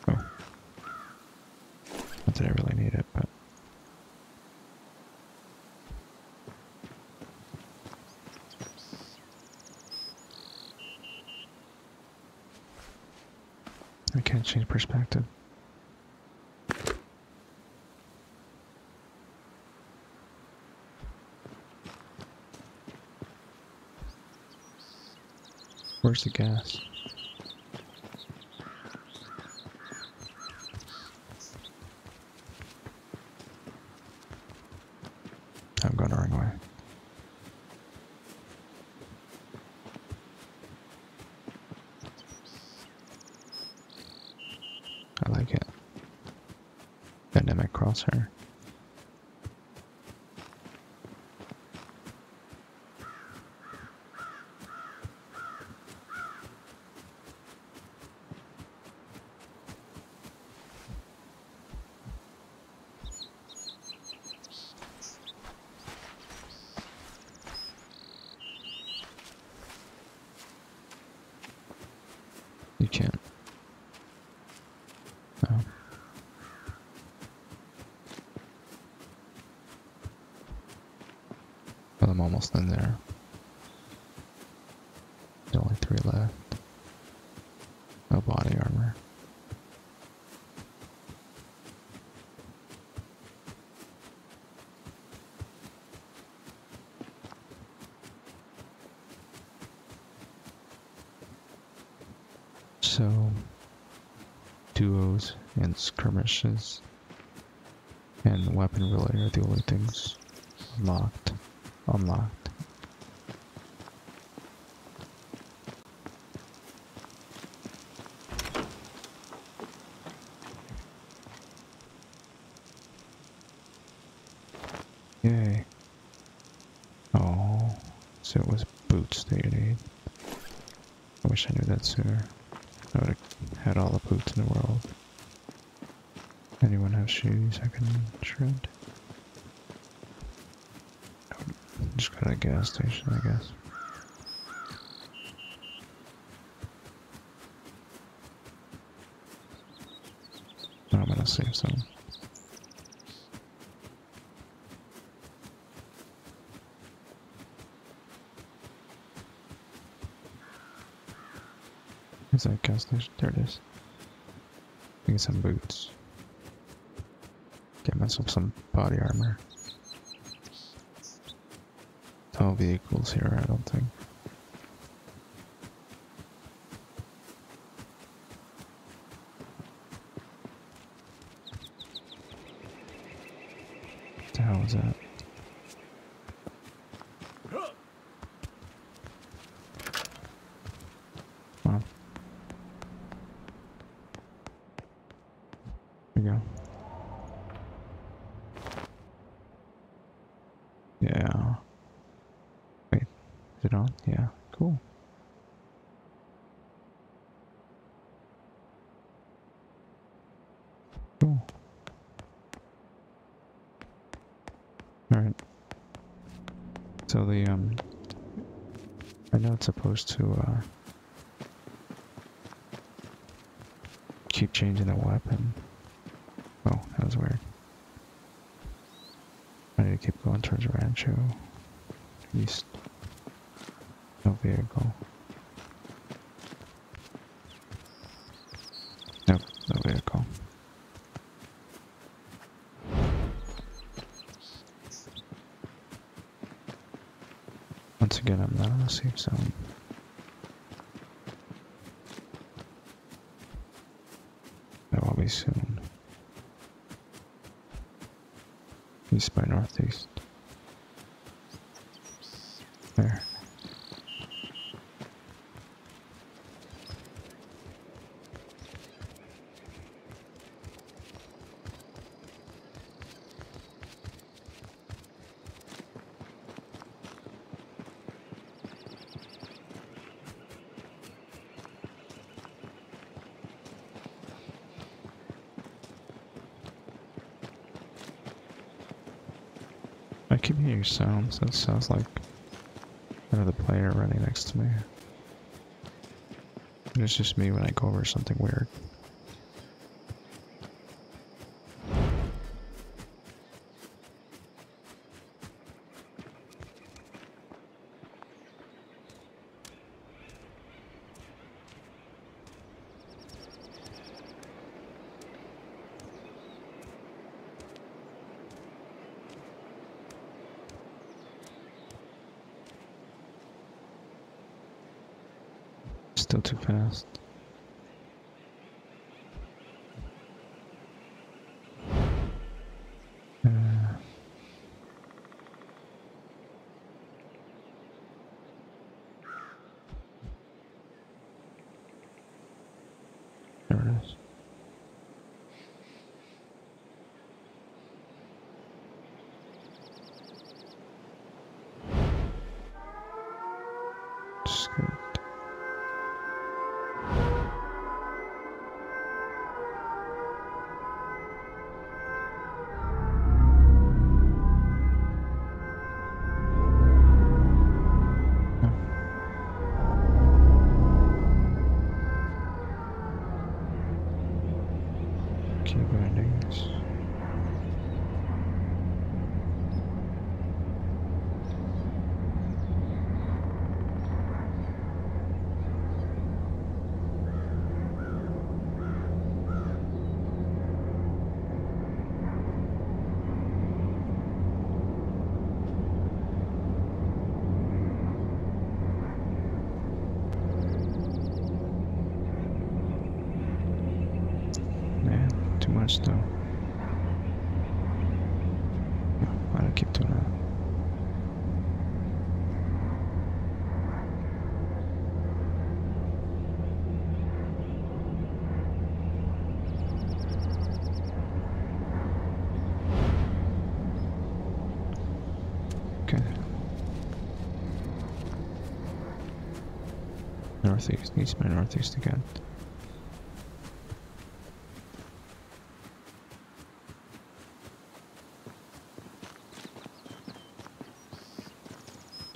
Oh. Not that I really need it, but. I can't change perspective. Where's the gas? I'm going the wrong way. I like it. Dynamic crosshair. You can't. No. Well, I'm almost in there. There's only three left. No body armor. So, duos and skirmishes and weapon relay are the only things unlocked. Unlocked. Yay. Oh, so it was boots that you need. I wish I knew that sooner. I would have had all the boots in the world. Have shoes I can shred? I Just go to a gas station, I guess. No, I'm gonna save some. Is that gas station? There it is. Get some boots. Get myself some body armor. No vehicles here, I don't think. What the hell is that? Supposed to, uh, keep changing the weapon. Oh, that was weird. I need to keep going towards Rancho. East. No vehicle. Nope, no vehicle. Once again, I'm not in the safe zone. I will be soon. East by northeast. There. Hearing sounds. That sounds like another player running next to me. And it's just me when I go over something weird. Northeast again.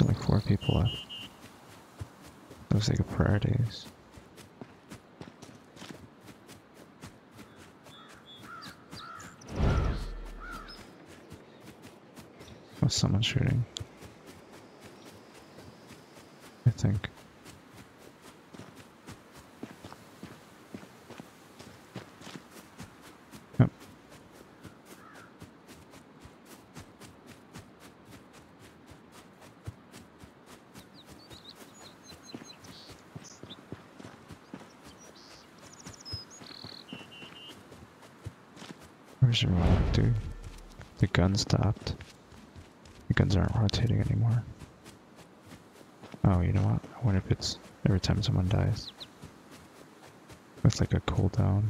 Only four people left. Looks like a prayer days. Oh, someone shooting. I think. Your wallet, dude? The gun stopped. The guns aren't rotating anymore. Oh, you know what? I wonder if it's every time someone dies. It's like a cooldown.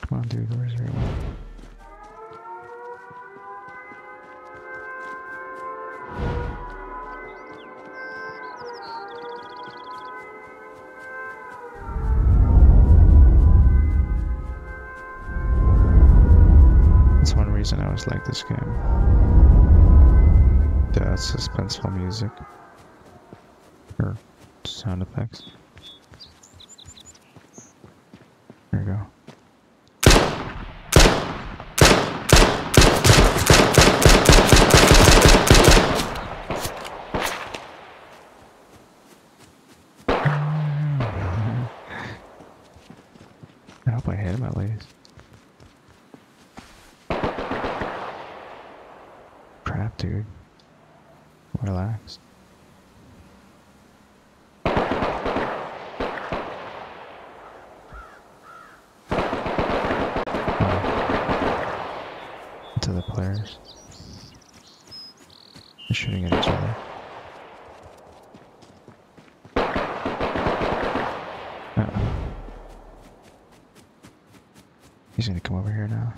Come on, dude, where's everyone? Like this game. It's suspenseful music. Or sound effects. There you go. I hope I hit him at least. Crap, dude. Relax. Oh. To the players. They're shooting at each other. Uh-oh. He's gonna come over here now.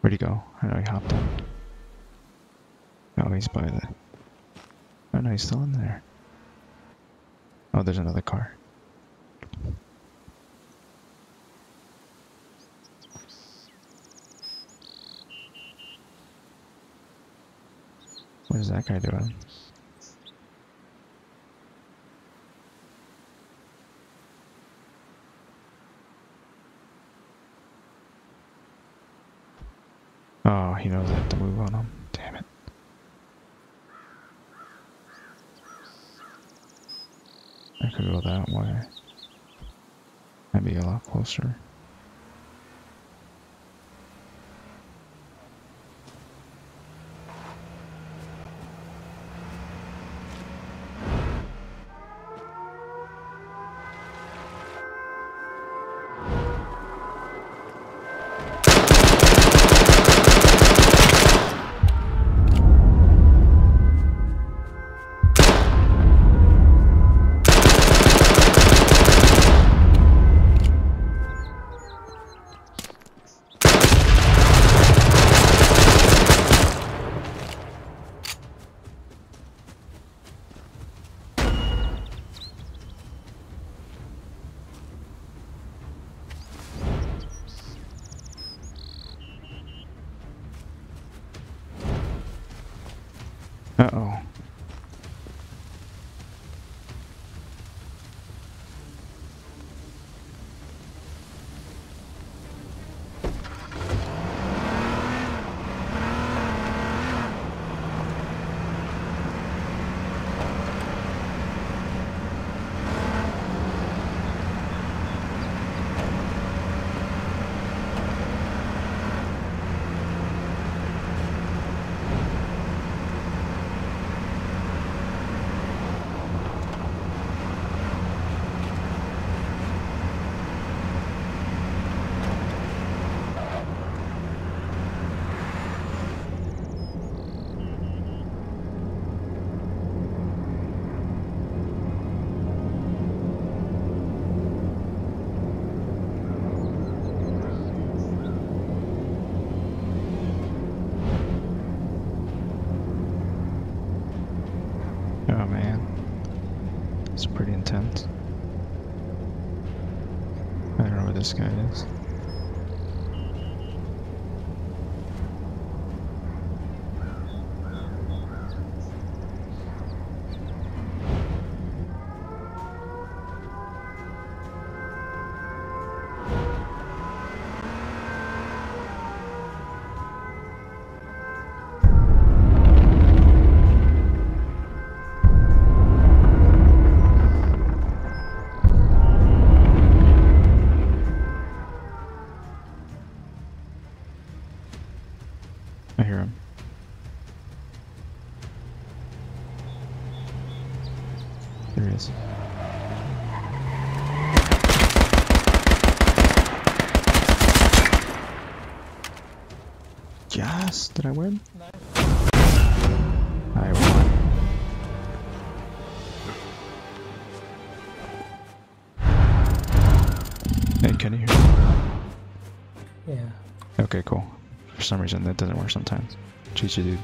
Where'd he go? I know he hopped in. He's by the. Oh no, he's still in there. Oh, there's another car. What is that guy doing? Oh, he knows I have to move on him. Damn it. I way. That'd be a lot closer. This guy is. Did I win? Nice. I won. Hey, can you hear me? Yeah. Okay, cool. For some reason that doesn't work sometimes. GG dude.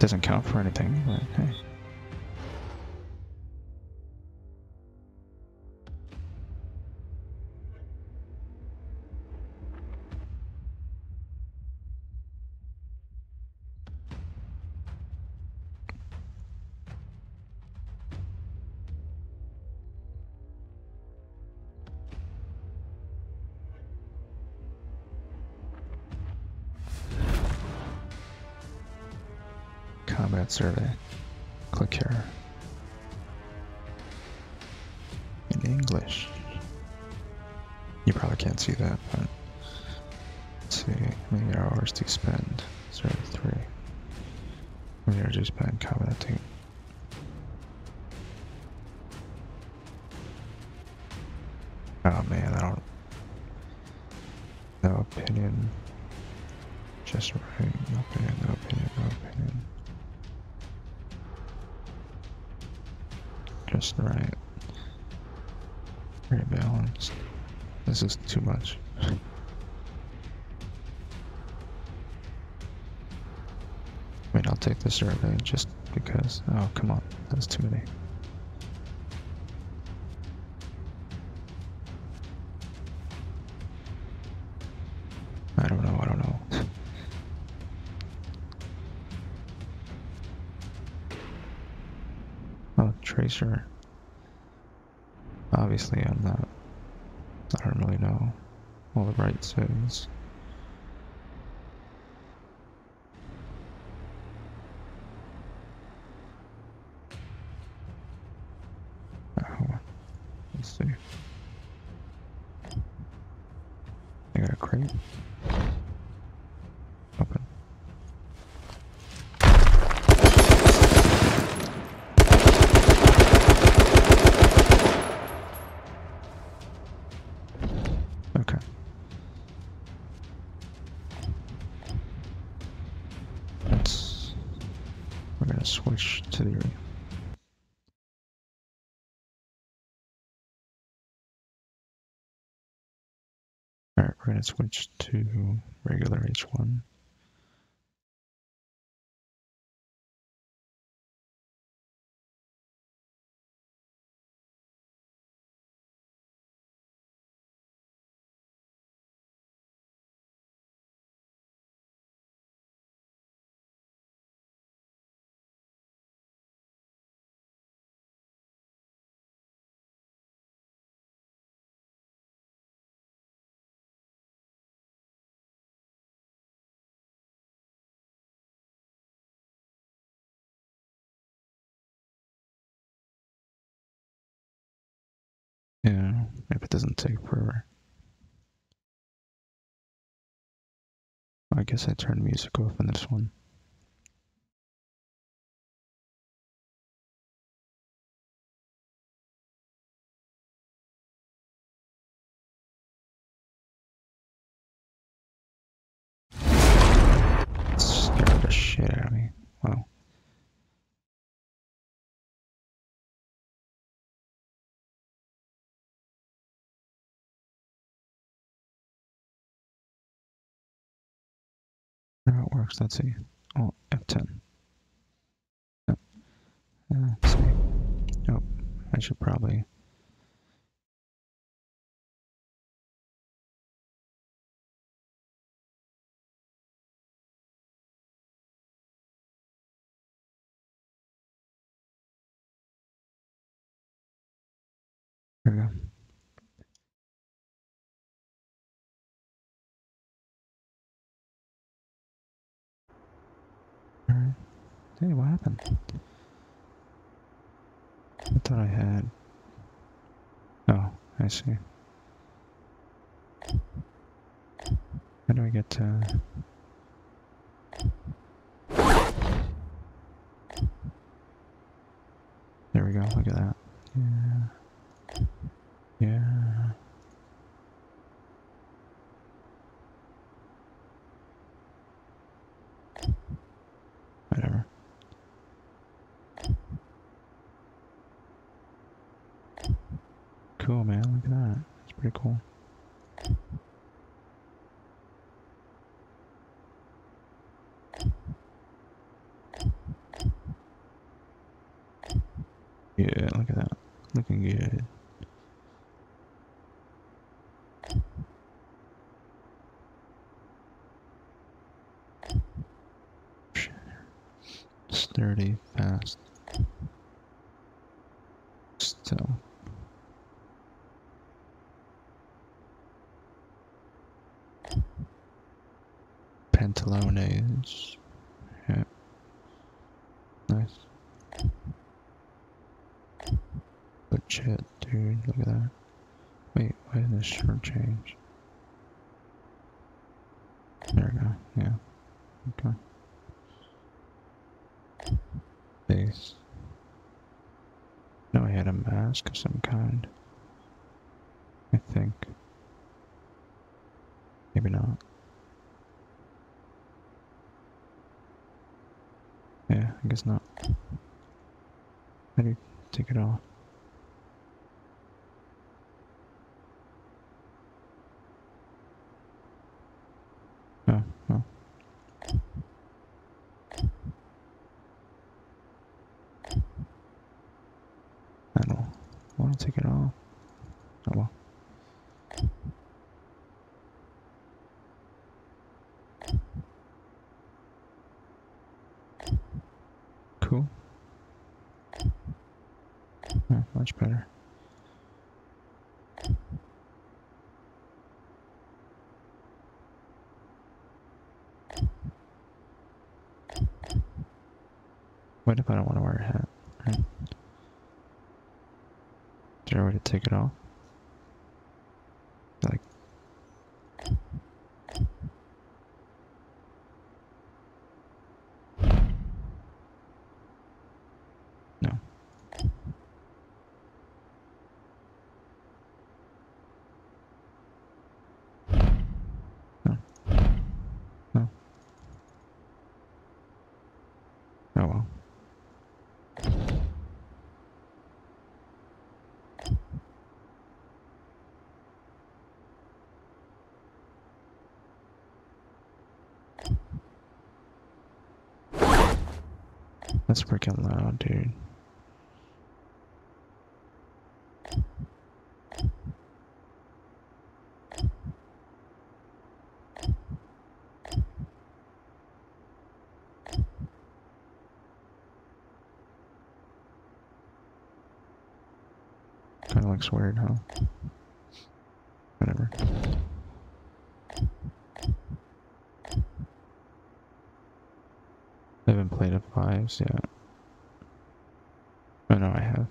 Doesn't count for anything, but hey. Survey. Click here. In English. You probably can't see that, but let's see. How many hours do you spend? Zero three. Many hours do you spend commenting? Oh man, I don't. No opinion. Just right. No opinion, no opinion, no opinion. Just right. Very balanced. This is too much. (laughs) I mean, I'll take the survey just because. Oh, come on. That's too many. I don't know, I don't know. (laughs) oh, Tracer. Obviously, I'm not. I don't really know all the right settings. Switch to regular H1. Doesn't take forever. I guess I turned music off in this one. How it works, let's see. Oh, F10. Yep. Uh, see. Oh, I should probably. There we go. Hey, what happened? I thought I had... Oh, I see. How do I get to... There we go, look at that. Yeah. Pretty cool. Yeah, look at that. Looking good. Sturdy, fast. Still. Pantalones. Yeah. Nice. Legit, dude. Look at that. Wait, why did this shirt change? There we go. Yeah. Okay. Face. No, I had a mask of some kind. I think. Maybe not. Yeah, I guess not. How do you take it off? Oh, oh. I don't want to take it off. Oh well. Cool. Yeah, much better. What if I don't want to wear a hat? Right? Is there a way to take it off? Like, no. No. No. Oh well. That's freaking loud, dude. Kind of looks weird, huh? Whatever. I haven't played a fives yet. Oh no, I have.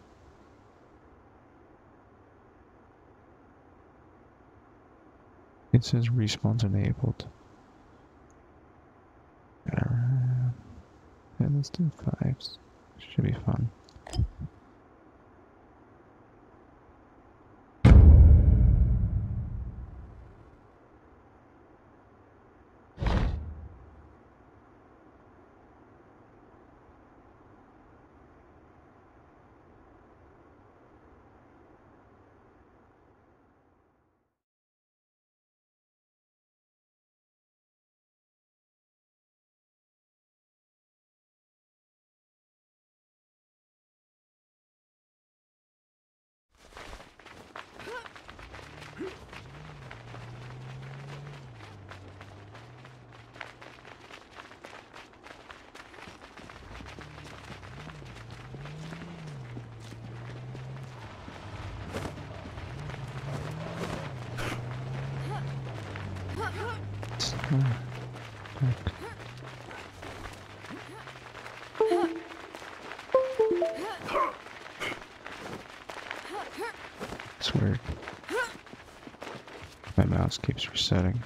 It says respawns enabled. Whatever. Yeah, let's do fives. Should be fun. Weird. My mouse keeps resetting.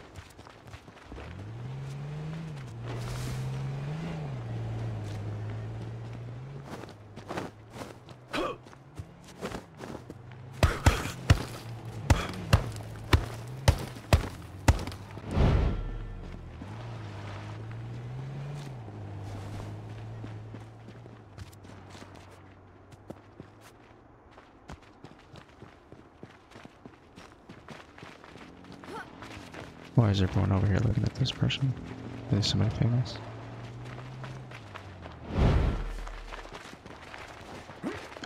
Why is everyone over here looking at this person? Is somebody famous?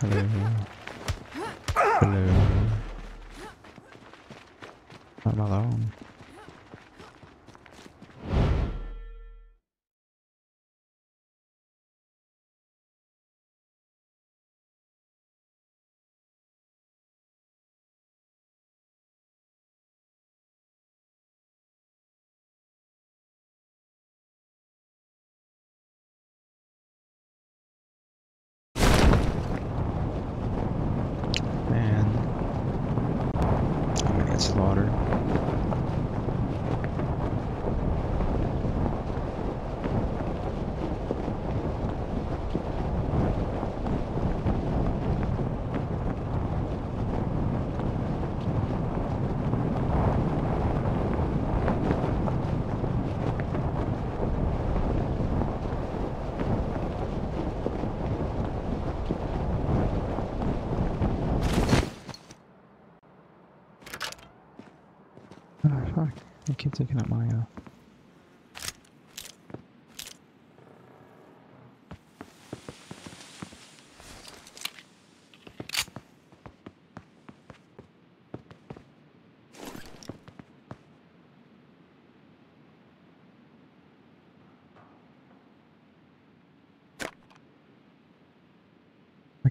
Hello. I'm alone. Man. I'm gonna get slaughtered. Oh, fuck. I keep taking up my, uh...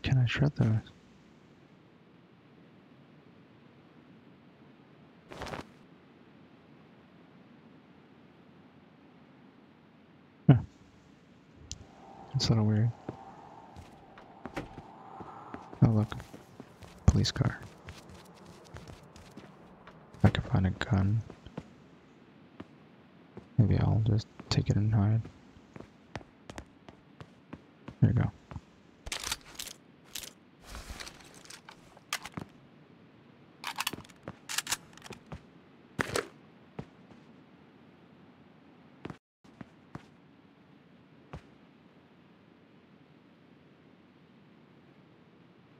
Can't I shred those? It's a little weird. Oh look, police car. If I can find a gun, maybe I'll just take it and hide. There you go.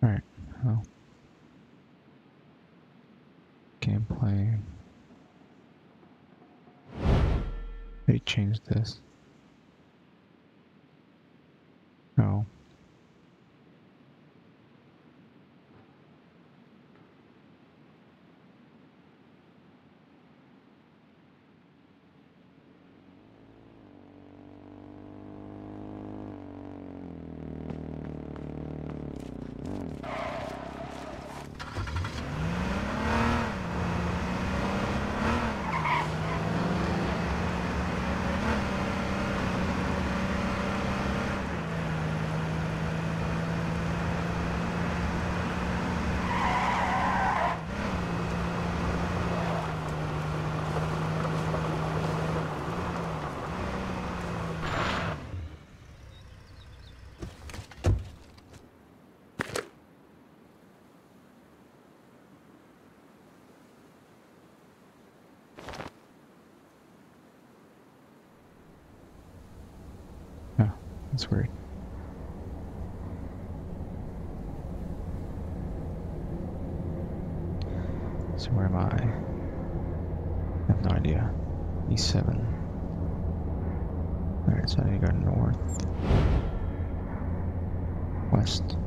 Alright, well. Gameplay. They changed this. Oh. Yeah, that's weird. So where am I? I have no idea. E7. Alright, so I need to go north. West.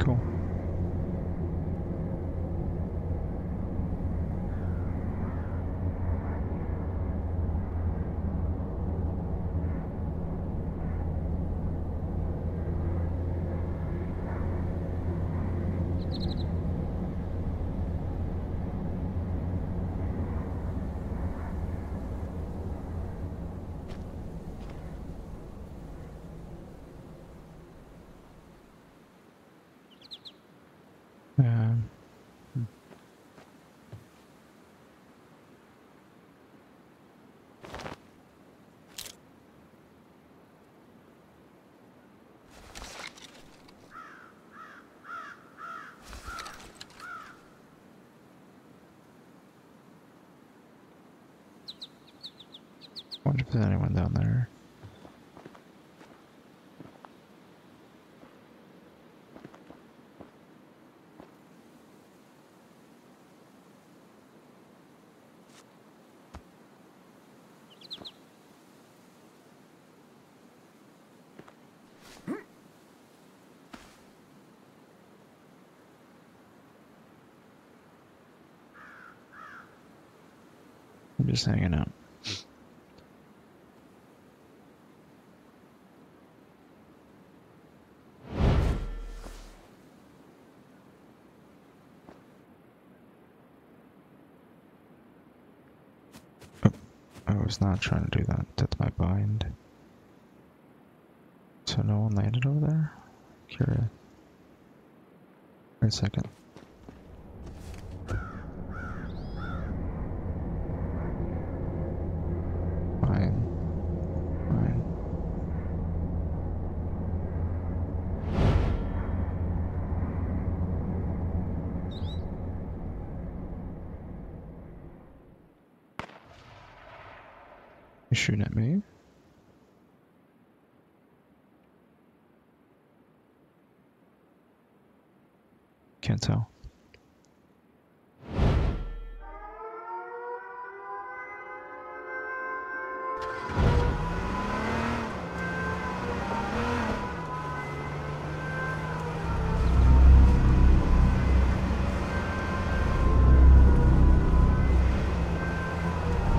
Cool. Wonder if there's anyone down there. I'm just hanging out. Oh, Not trying to do that. That's my bind. So no one landed over there? Curious. Wait a second. Shooting at me? Can't tell.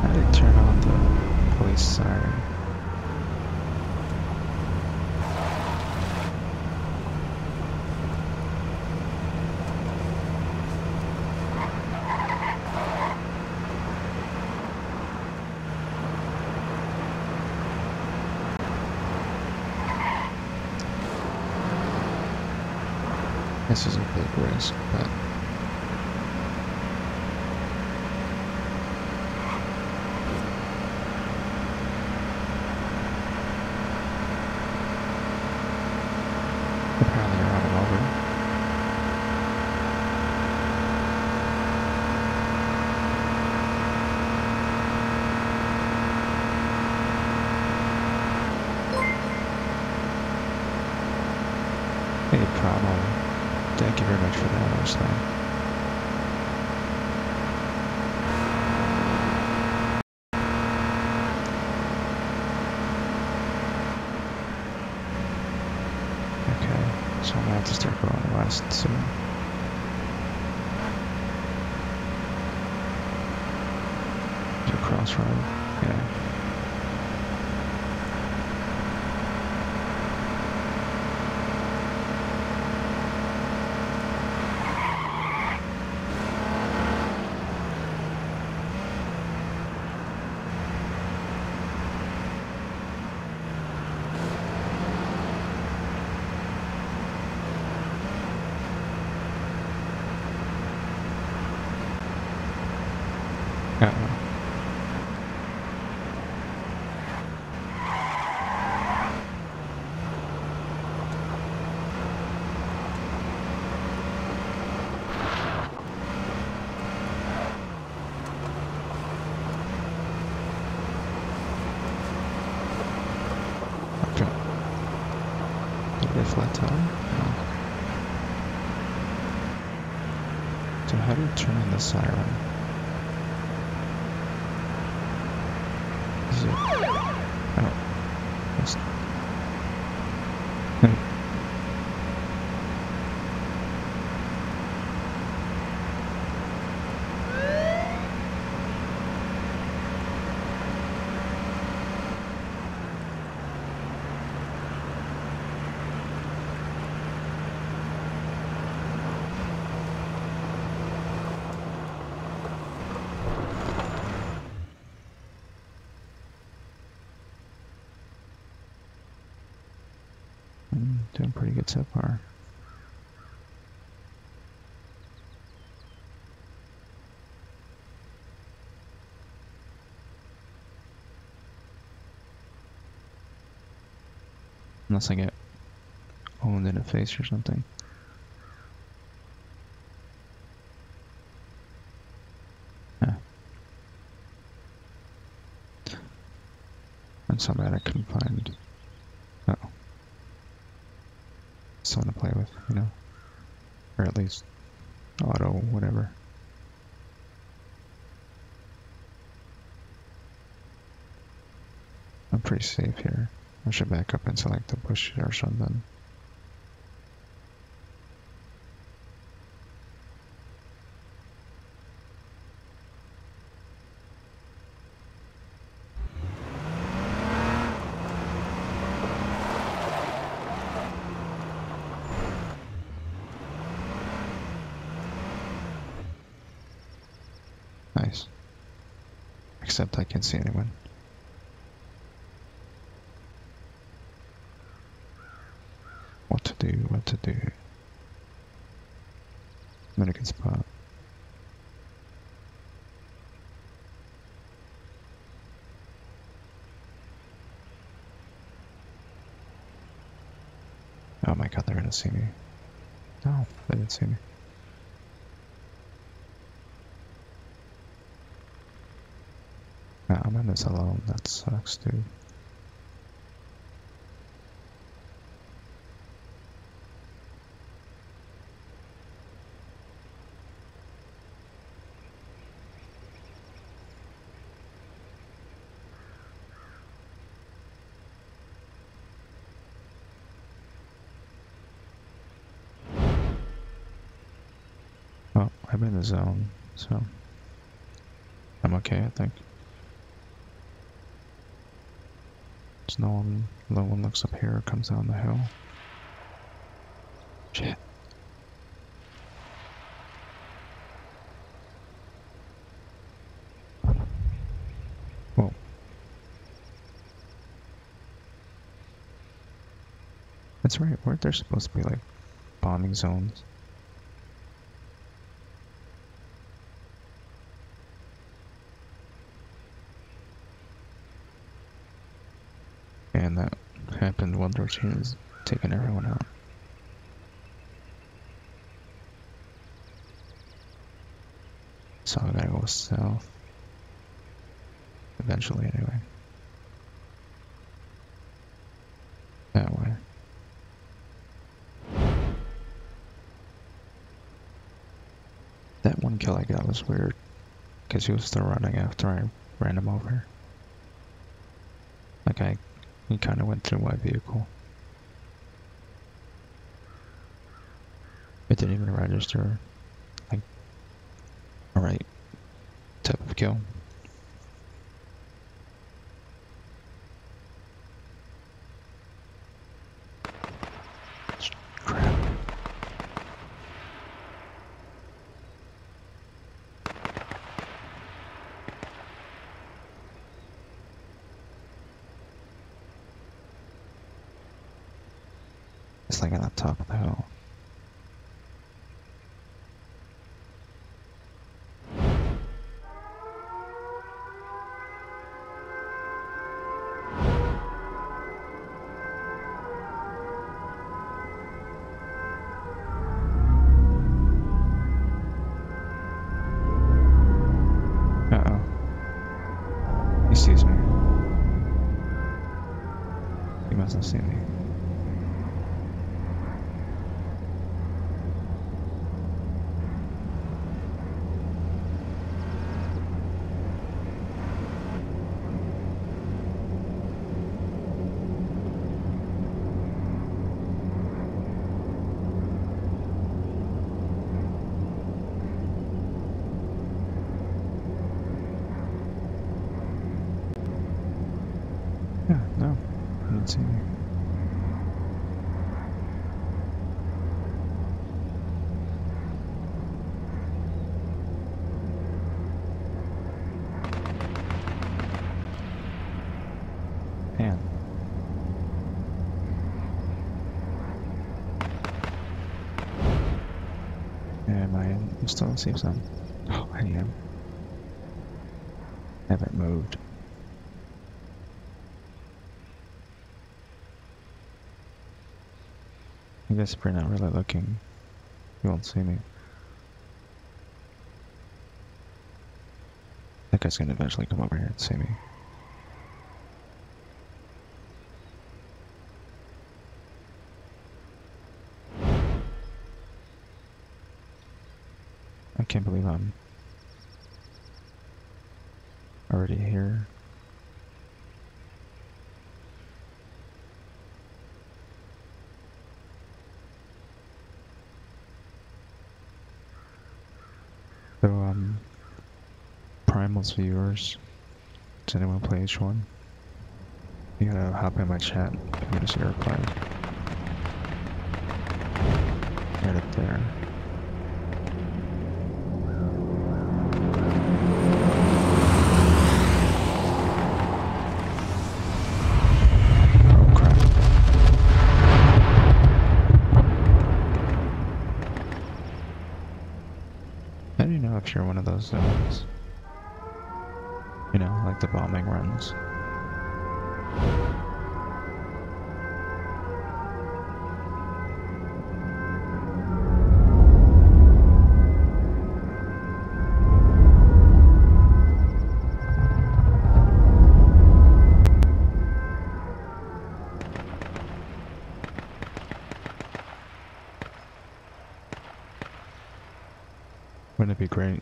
How did turn on the police siren? This is a big risk, but apparently you're running over. Hey, problem. Thank you very much for that, Arslan. Okay, so I'm gonna have to start going west soon. To crossroad, yeah. Uh-oh. Okay. Did I flat tire? No. So how do you turn on the siren? Is it? Oh. That's... Mm, doing pretty good so far. Unless I get owned in the face or something. Yeah. And so I couldn't find. Oh. Someone to play with, you know? Or at least auto, whatever. I'm pretty safe here. I should back up into like the bush or something. Nice. Except I can't see anyone. What to do, what to do. I'm in a good spot. Oh my god, they're gonna see me. No, they didn't see me. Nah, I'm in this alone. That sucks, dude. Oh, I'm in the zone, so I'm okay, I think. There's no one, no one looks up here or comes down the hill. Shit. That's right, weren't there supposed to be like bombing zones? And that taking everyone out. So I gotta go south. Eventually, anyway. That way. That one kill I got was weird. Because he was still running after I ran him over. Like I he kind of went through my vehicle. It didn't even register, like, alright type of kill. Crap. It's like on the top of the hill. Uh-oh. He sees me. He must have seen me. Yeah, no, he didn't see me. Man. Am I I'm still in safe zone. Oh, I am. Haven't moved. I guess if you're not really looking, you won't see me. That guy's gonna eventually come over here and see me. can't believe I'm already here. So, um, Primal's viewers, does anyone play H1? You gotta hop in my chat. I'm gonna see a reply. Right up there. Oh crap. How do you know if you're one of those zones? The bombing runs. Wouldn't it be great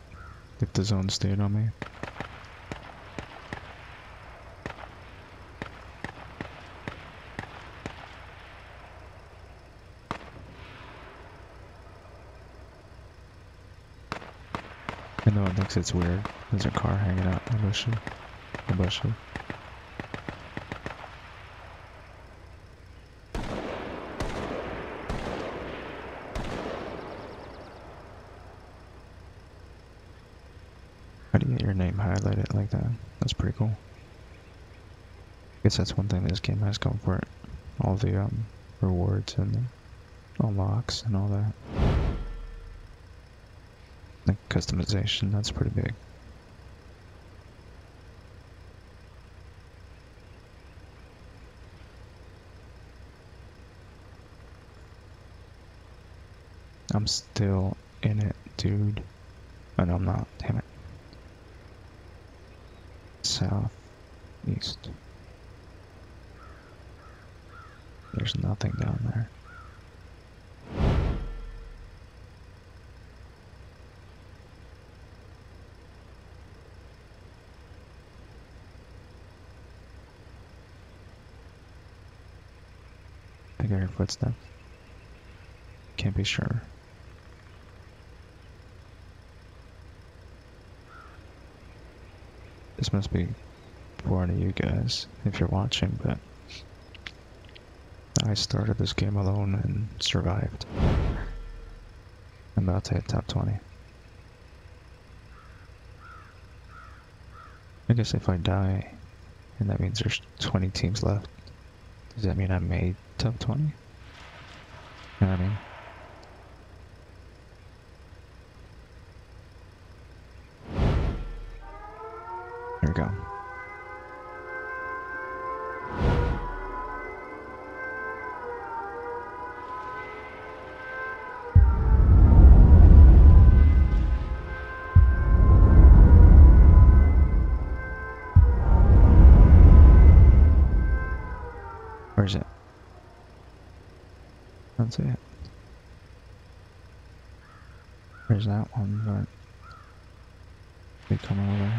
if the zone stayed on me? It's weird. There's a car hanging out in the bushes. The bushes. How do you get your name highlighted like that? That's pretty cool. I Guess that's one thing this game has going for it. All the um rewards and the unlocks and all that. Customization, that's pretty big. I'm still in it, dude. Oh, no, I'm not. Damn it. South, east. There's nothing down there. I got your footsteps. Can't be sure. This must be boring to you guys if you're watching, but I started this game alone and survived. I'm about to hit top 20. I guess if I die, and that means there's 20 teams left, does that mean I made top 20? You know what I mean? There we go. Don't it. There's that one, but they come over.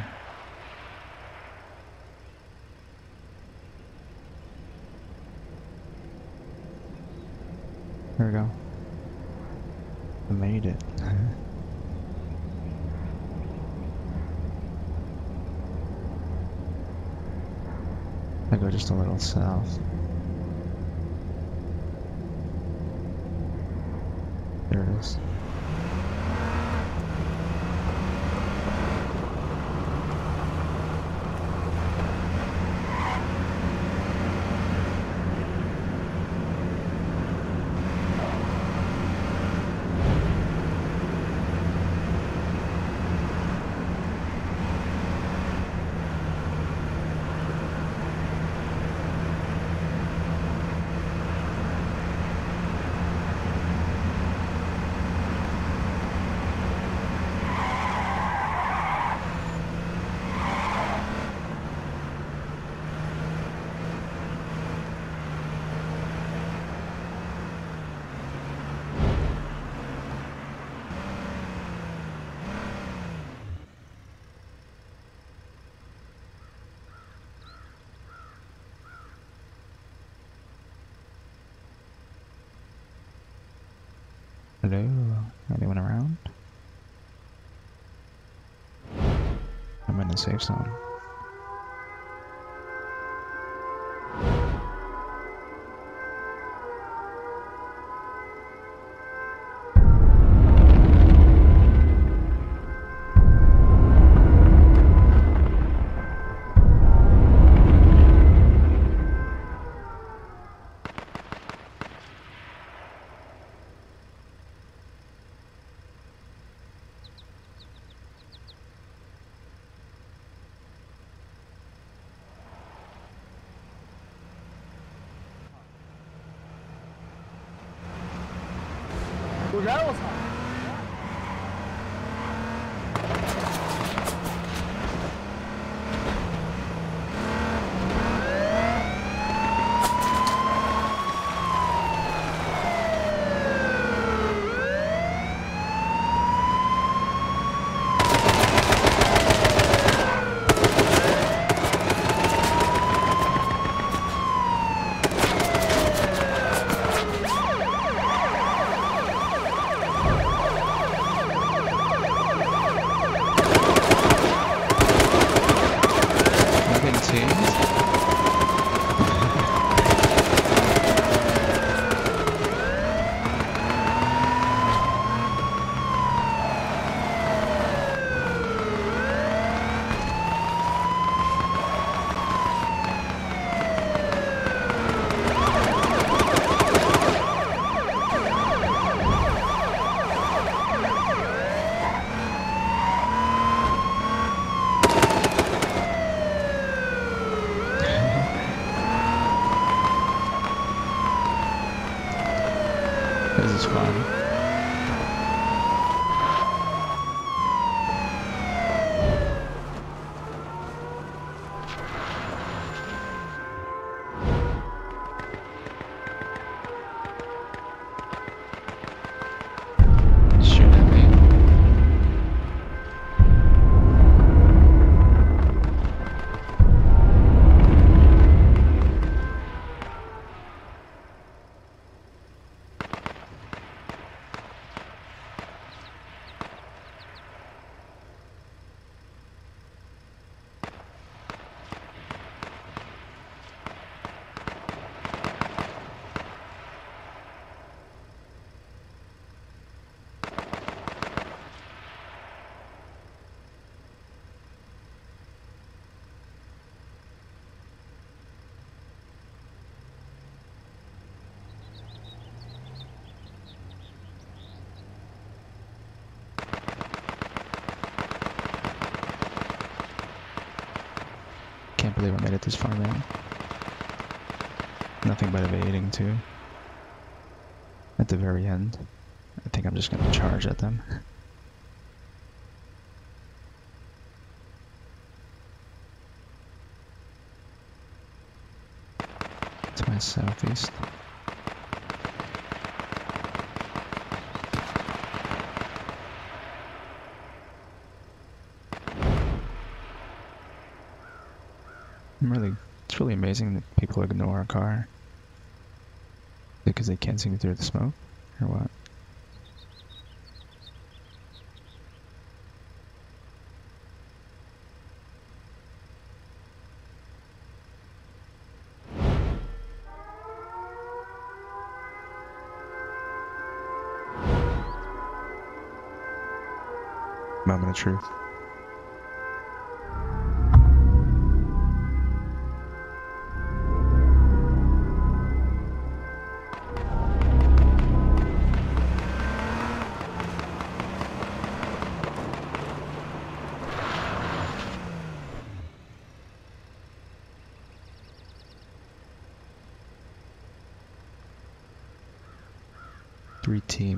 There we go. I made it. (laughs) I go just a little south. There safe zone. Nothing It this far, man. Nothing but evading, too. At the very end. I think I'm just gonna charge at them. (laughs) to my southeast. I'm really, it's really amazing that people ignore our car. Because they can't see through the smoke, or what? Moment of truth. Three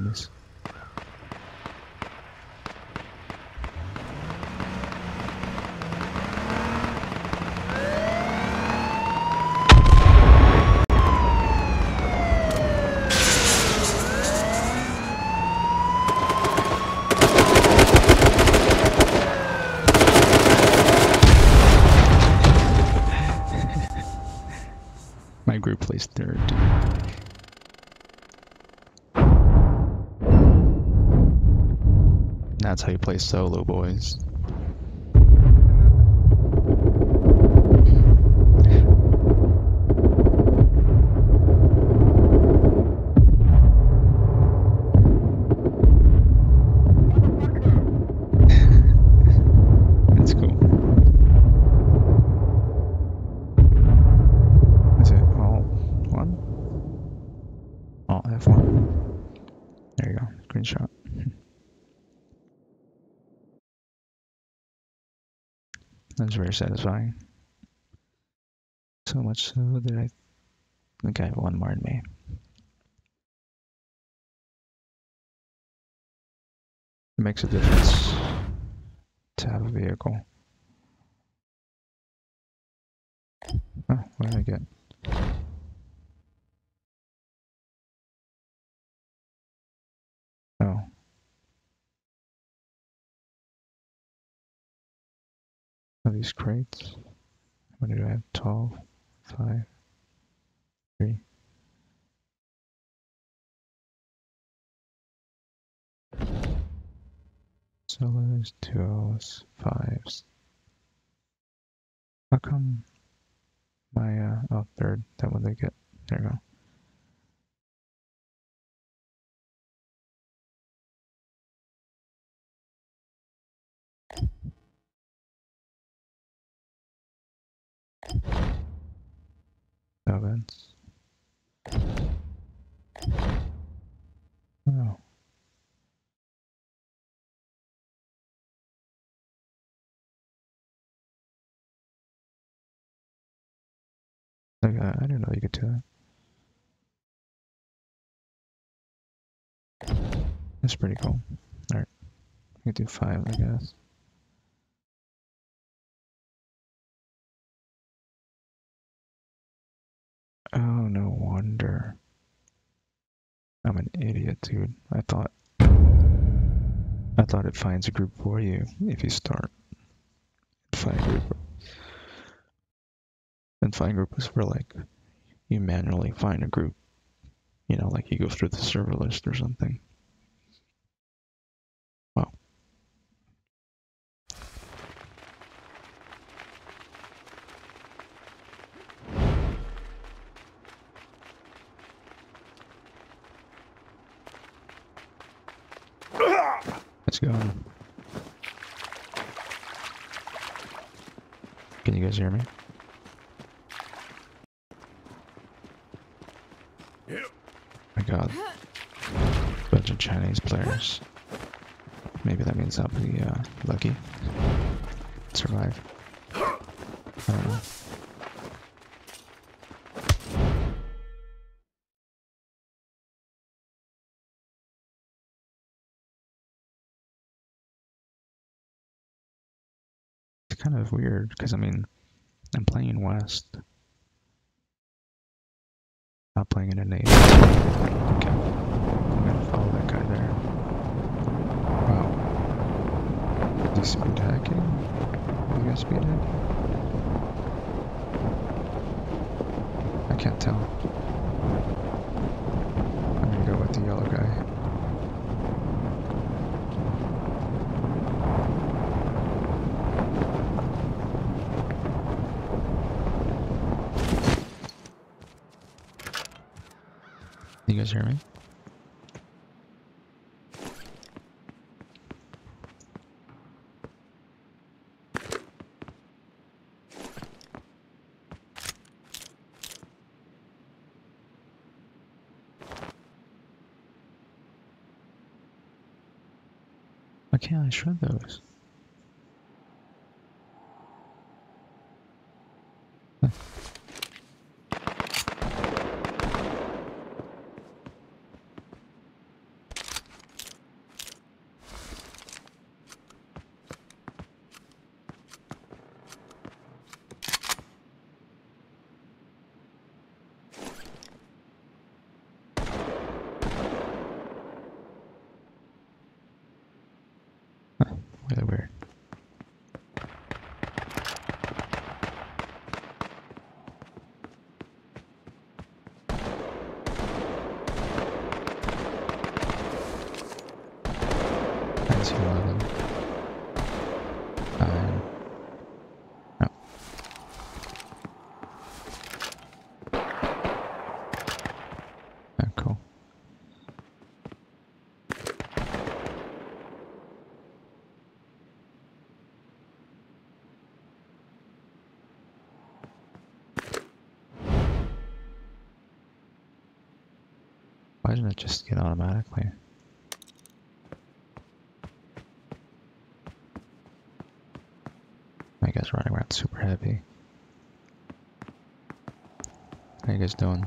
That's how you play solo, boys. That's cool. Is it all one? All F1. There you go. Screenshot. Very satisfying. So much so that I think I have one more in me. It makes a difference to have a vehicle. Oh, what did I get? Oh. Are these crates? What did I have? 12, 5, 3. Solos, duos, fives. How come my, uh, oh, third, that one they get. There you go. Evans. Oh. Like, I didn't know you could do that. That's pretty cool. Alright. We do five, I guess. Wonder. I'm an idiot, dude. I thought I thought it finds a group for you if you start. Find group. And find group is for like you manually find a group. You know, like you go through the server list or something. Wow. Let's go. Can you guys hear me? My god. Bunch of Chinese players. Maybe that means I'll be uh, lucky. Survive. I don't know. Weird because I mean, I'm playing West. Not playing in a nation. Okay. I'm gonna follow that guy there. Wow. Is he speed hacking? You guys speed hacking? I can't tell. I'm gonna go with the yellow guy. You guys hear me? Why can't I shred those? Huh. Wait, wait, doesn't it just get automatically? I guess running around super heavy. How you guys doing?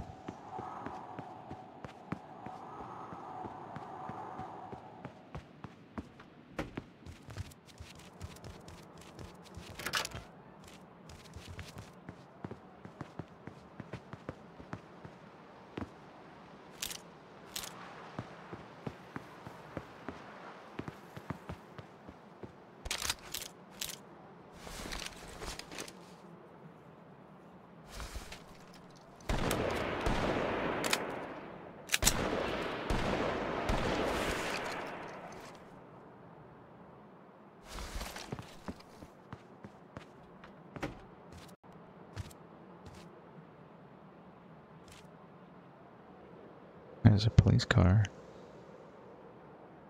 There's a police car.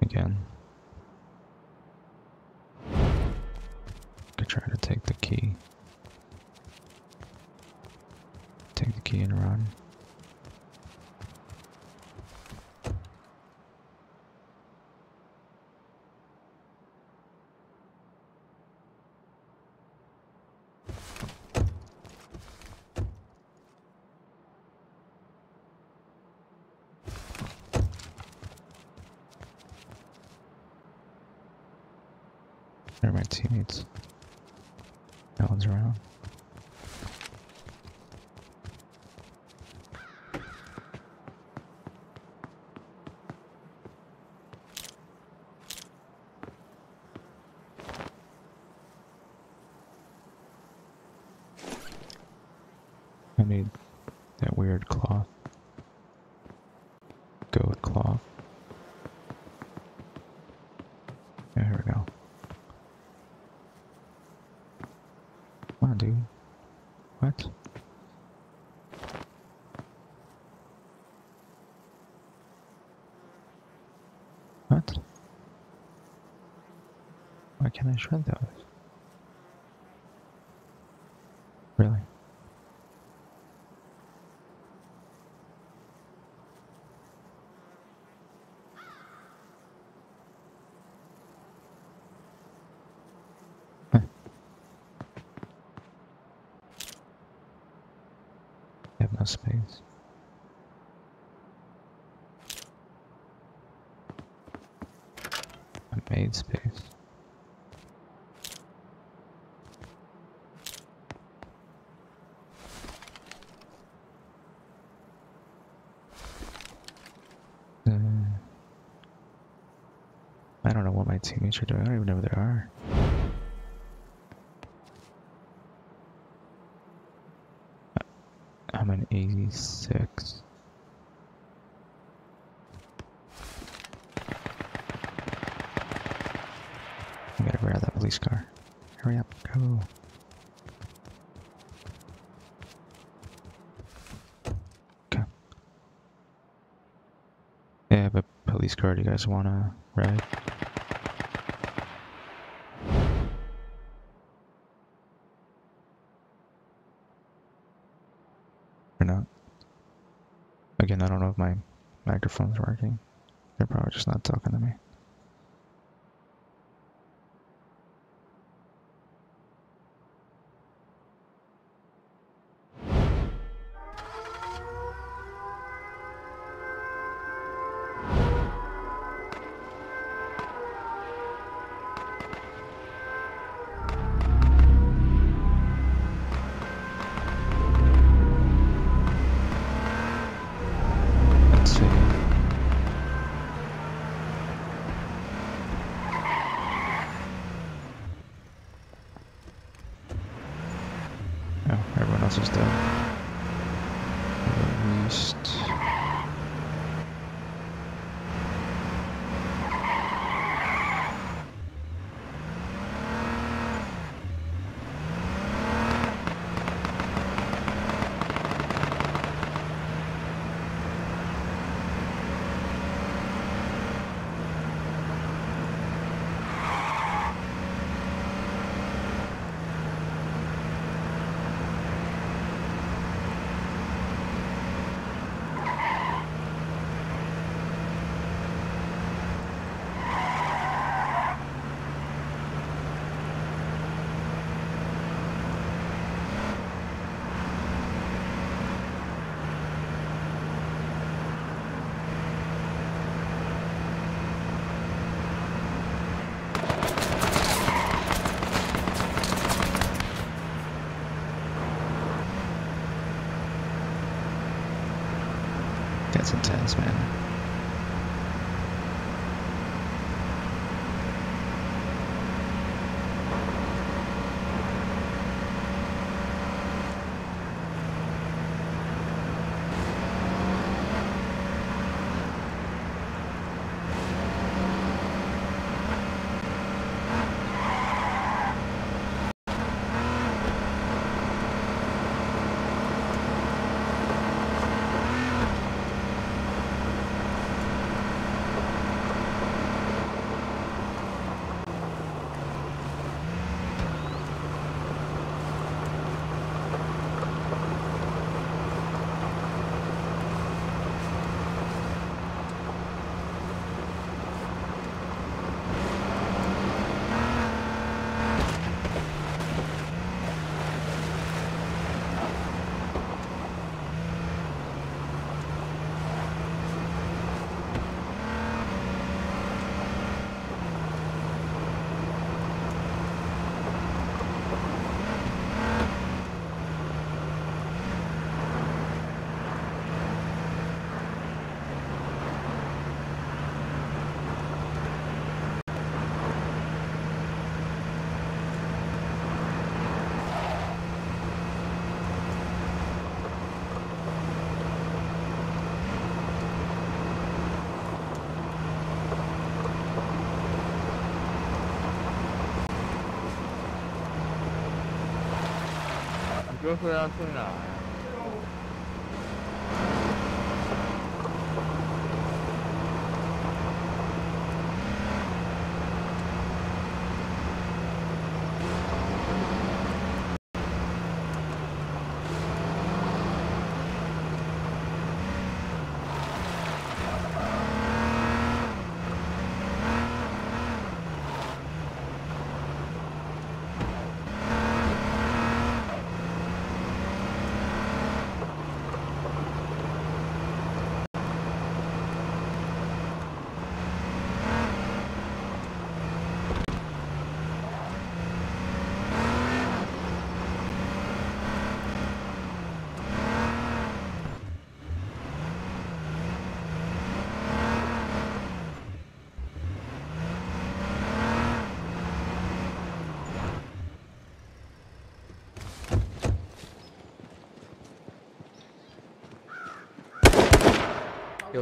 Again. Could try to take the key. Take the key and run. They're my teammates. No one's around. I need that weird cloth. Goat cloth. Yeah, here we go. Come on, dude. What? What? I shred those? Really? I have no space. I made space. Uh, I teammates are doing. I don't even know who they are. Uh, I'm an 86. I gotta grab that police car. Hurry up, go. Okay. Yeah, but police car. Do you guys wanna ride? Or not? Again, I don't know if my microphone's working. That's intense, man. 哥说要去哪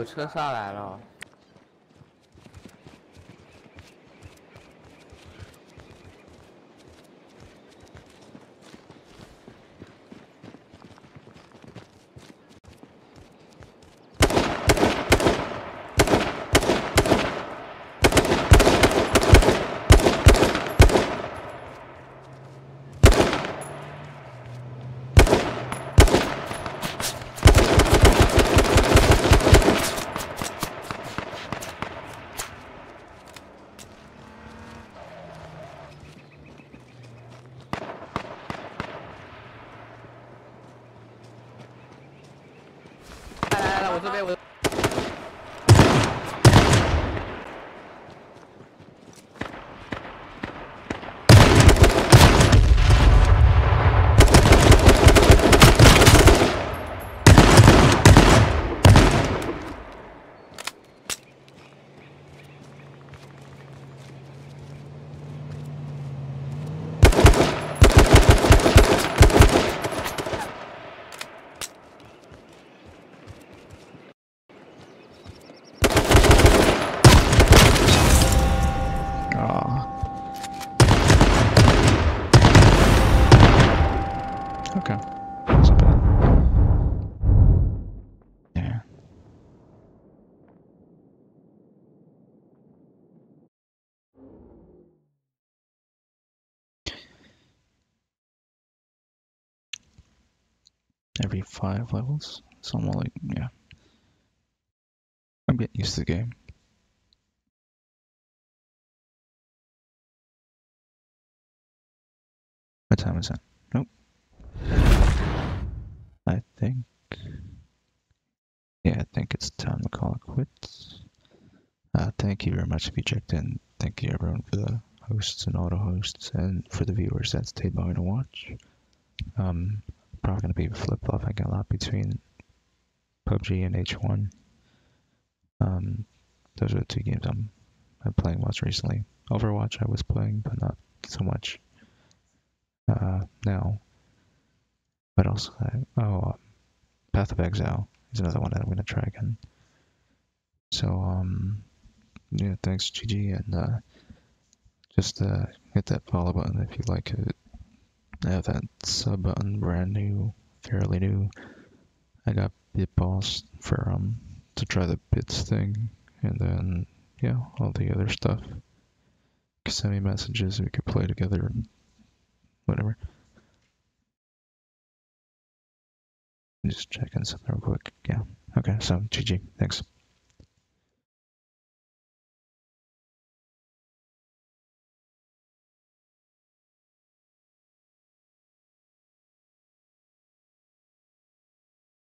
车上来了。Five levels? Something like, yeah. I'm getting used to the game. What time is that? Nope. I think. Yeah, I think it's time to call it quits. Uh, thank you very much if you checked in. Thank you everyone for the hosts and auto hosts and for the viewers that stayed by to watch. Um, probably gonna be flip flopping a lot between PUBG and H1 Um, those are the two games I'm, I'm playing most recently. Overwatch I was playing, but not so much uh, now. What else? I, oh, um, Path of Exile is another one that I'm gonna try again. So um, yeah, thanks GG, and uh, just uh, hit that follow button if you like it. I have that sub button, brand new, fairly new. I got Bit Boss for um to try the bits thing, and then yeah, all the other stuff. Send me messages, we could play together, whatever. Just checking something real quick. Yeah. Okay. So GG. Thanks.